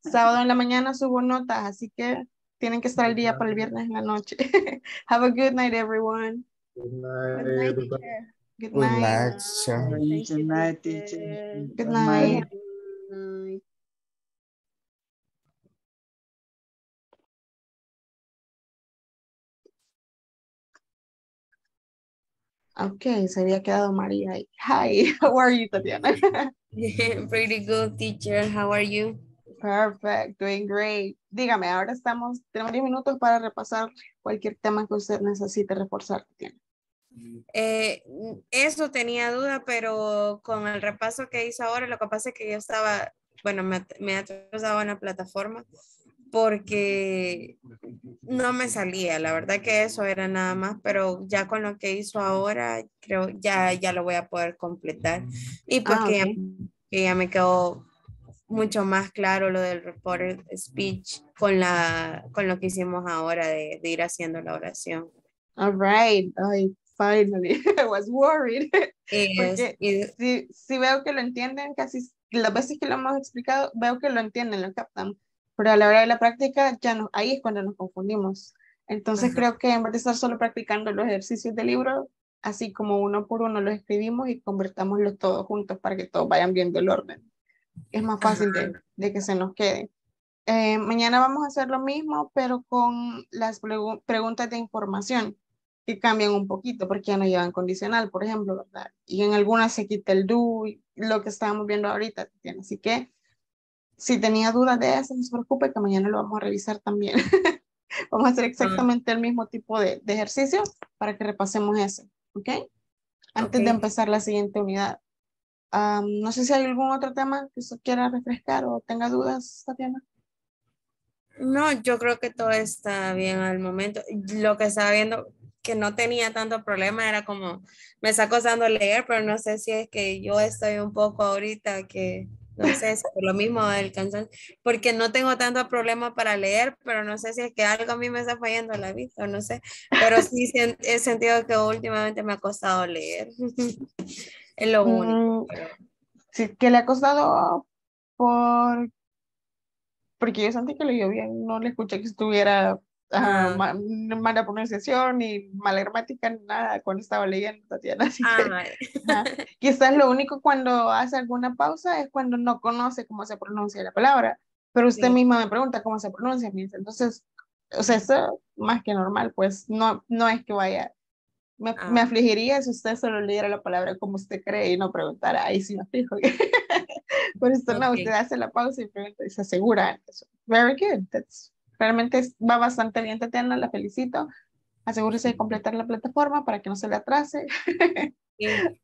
sábado en la mañana subo notas, así que tienen que estar al día para el viernes en la noche. Have a good night, everyone. Good Good night, night, everybody. teacher. Good Good night. night, teacher. Good night, teacher. Good Good night. night. Good night. Ok, se había quedado María. Hi, how are you, Tatiana? Pretty good, teacher. How are you? Perfect, doing great. Dígame, ahora estamos, tenemos 10 minutos para repasar cualquier tema que usted necesite reforzar. Eh, eso tenía duda, pero con el repaso que hizo ahora, lo que pasa es que yo estaba, bueno, me, me he atrasado en la plataforma porque no me salía, la verdad que eso era nada más, pero ya con lo que hizo ahora, creo ya, ya lo voy a poder completar. Y pues Ah, que, ya, ok. que ya me quedó mucho más claro lo del reported speech con, la, con lo que hicimos ahora de, de ir haciendo la oración. All right, I finally, I was worried. Es- Porque y- si, si veo que lo entienden, casi las veces que lo hemos explicado, veo que lo entienden, lo captan. Pero a la hora de la práctica, ya no, ahí es cuando nos confundimos. Entonces Ajá. creo que en vez de estar solo practicando los ejercicios del libro, así como uno por uno lo escribimos y convertámoslo todos juntos para que todos vayan viendo el orden. Es más fácil de, de, que se nos quede. Eh, mañana vamos a hacer lo mismo, pero con las preguntas de información que cambian un poquito porque ya no llevan condicional, por ejemplo, ¿verdad? Y en algunas se quita el do, lo que estábamos viendo ahorita, Así que si tenía dudas de eso, no se preocupe que mañana lo vamos a revisar también. vamos a hacer exactamente el mismo tipo de, de, ejercicio para que repasemos eso, ¿ok? Antes de empezar la siguiente unidad. No sé si hay algún otro tema que usted quiera refrescar o tenga dudas, Tatiana. No, yo creo que todo está bien al momento. Lo que estaba viendo, que no tenía tanto problema, era como, me está costando leer, pero no sé si es que yo estoy un poco ahorita que, no sé, si por lo mismo del cansancio, porque no tengo tanto problema para leer, pero no sé si es que algo a mí me está fallando la vista, no sé, pero sí he sentido que últimamente me ha costado leer. es lo único. Mm, sí, que le ha costado por porque yo sentí que lo yo bien, no le escuché que estuviera uh, mala pronunciación ni mala gramática ni nada cuando estaba leyendo Tatiana. Así ah, que, quizás lo único cuando hace alguna pausa es cuando no conoce cómo se pronuncia la palabra, pero usted misma me pregunta cómo se pronuncia, entonces, o sea, eso más que normal, pues no, no es que vaya. Me, me ah. afligiría si usted solo leyera la palabra como usted cree y no preguntara, ahí sí me aflijo. Por eso no, usted hace la pausa y pregunta y se asegura. Very good. That's, realmente va bastante bien, Tatiana, la felicito. Asegúrese de completar la plataforma para que no se le atrase.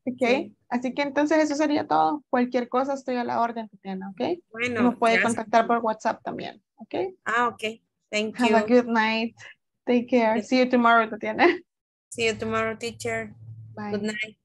ok, así que entonces eso sería todo. Cualquier cosa estoy a la orden, Tatiana, ok. Bueno, me puede contactar por WhatsApp también, ok. Ah, ok. Thank you. Have a good night. Take care. See you tomorrow, Tatiana. See you tomorrow, teacher. Bye. Good night.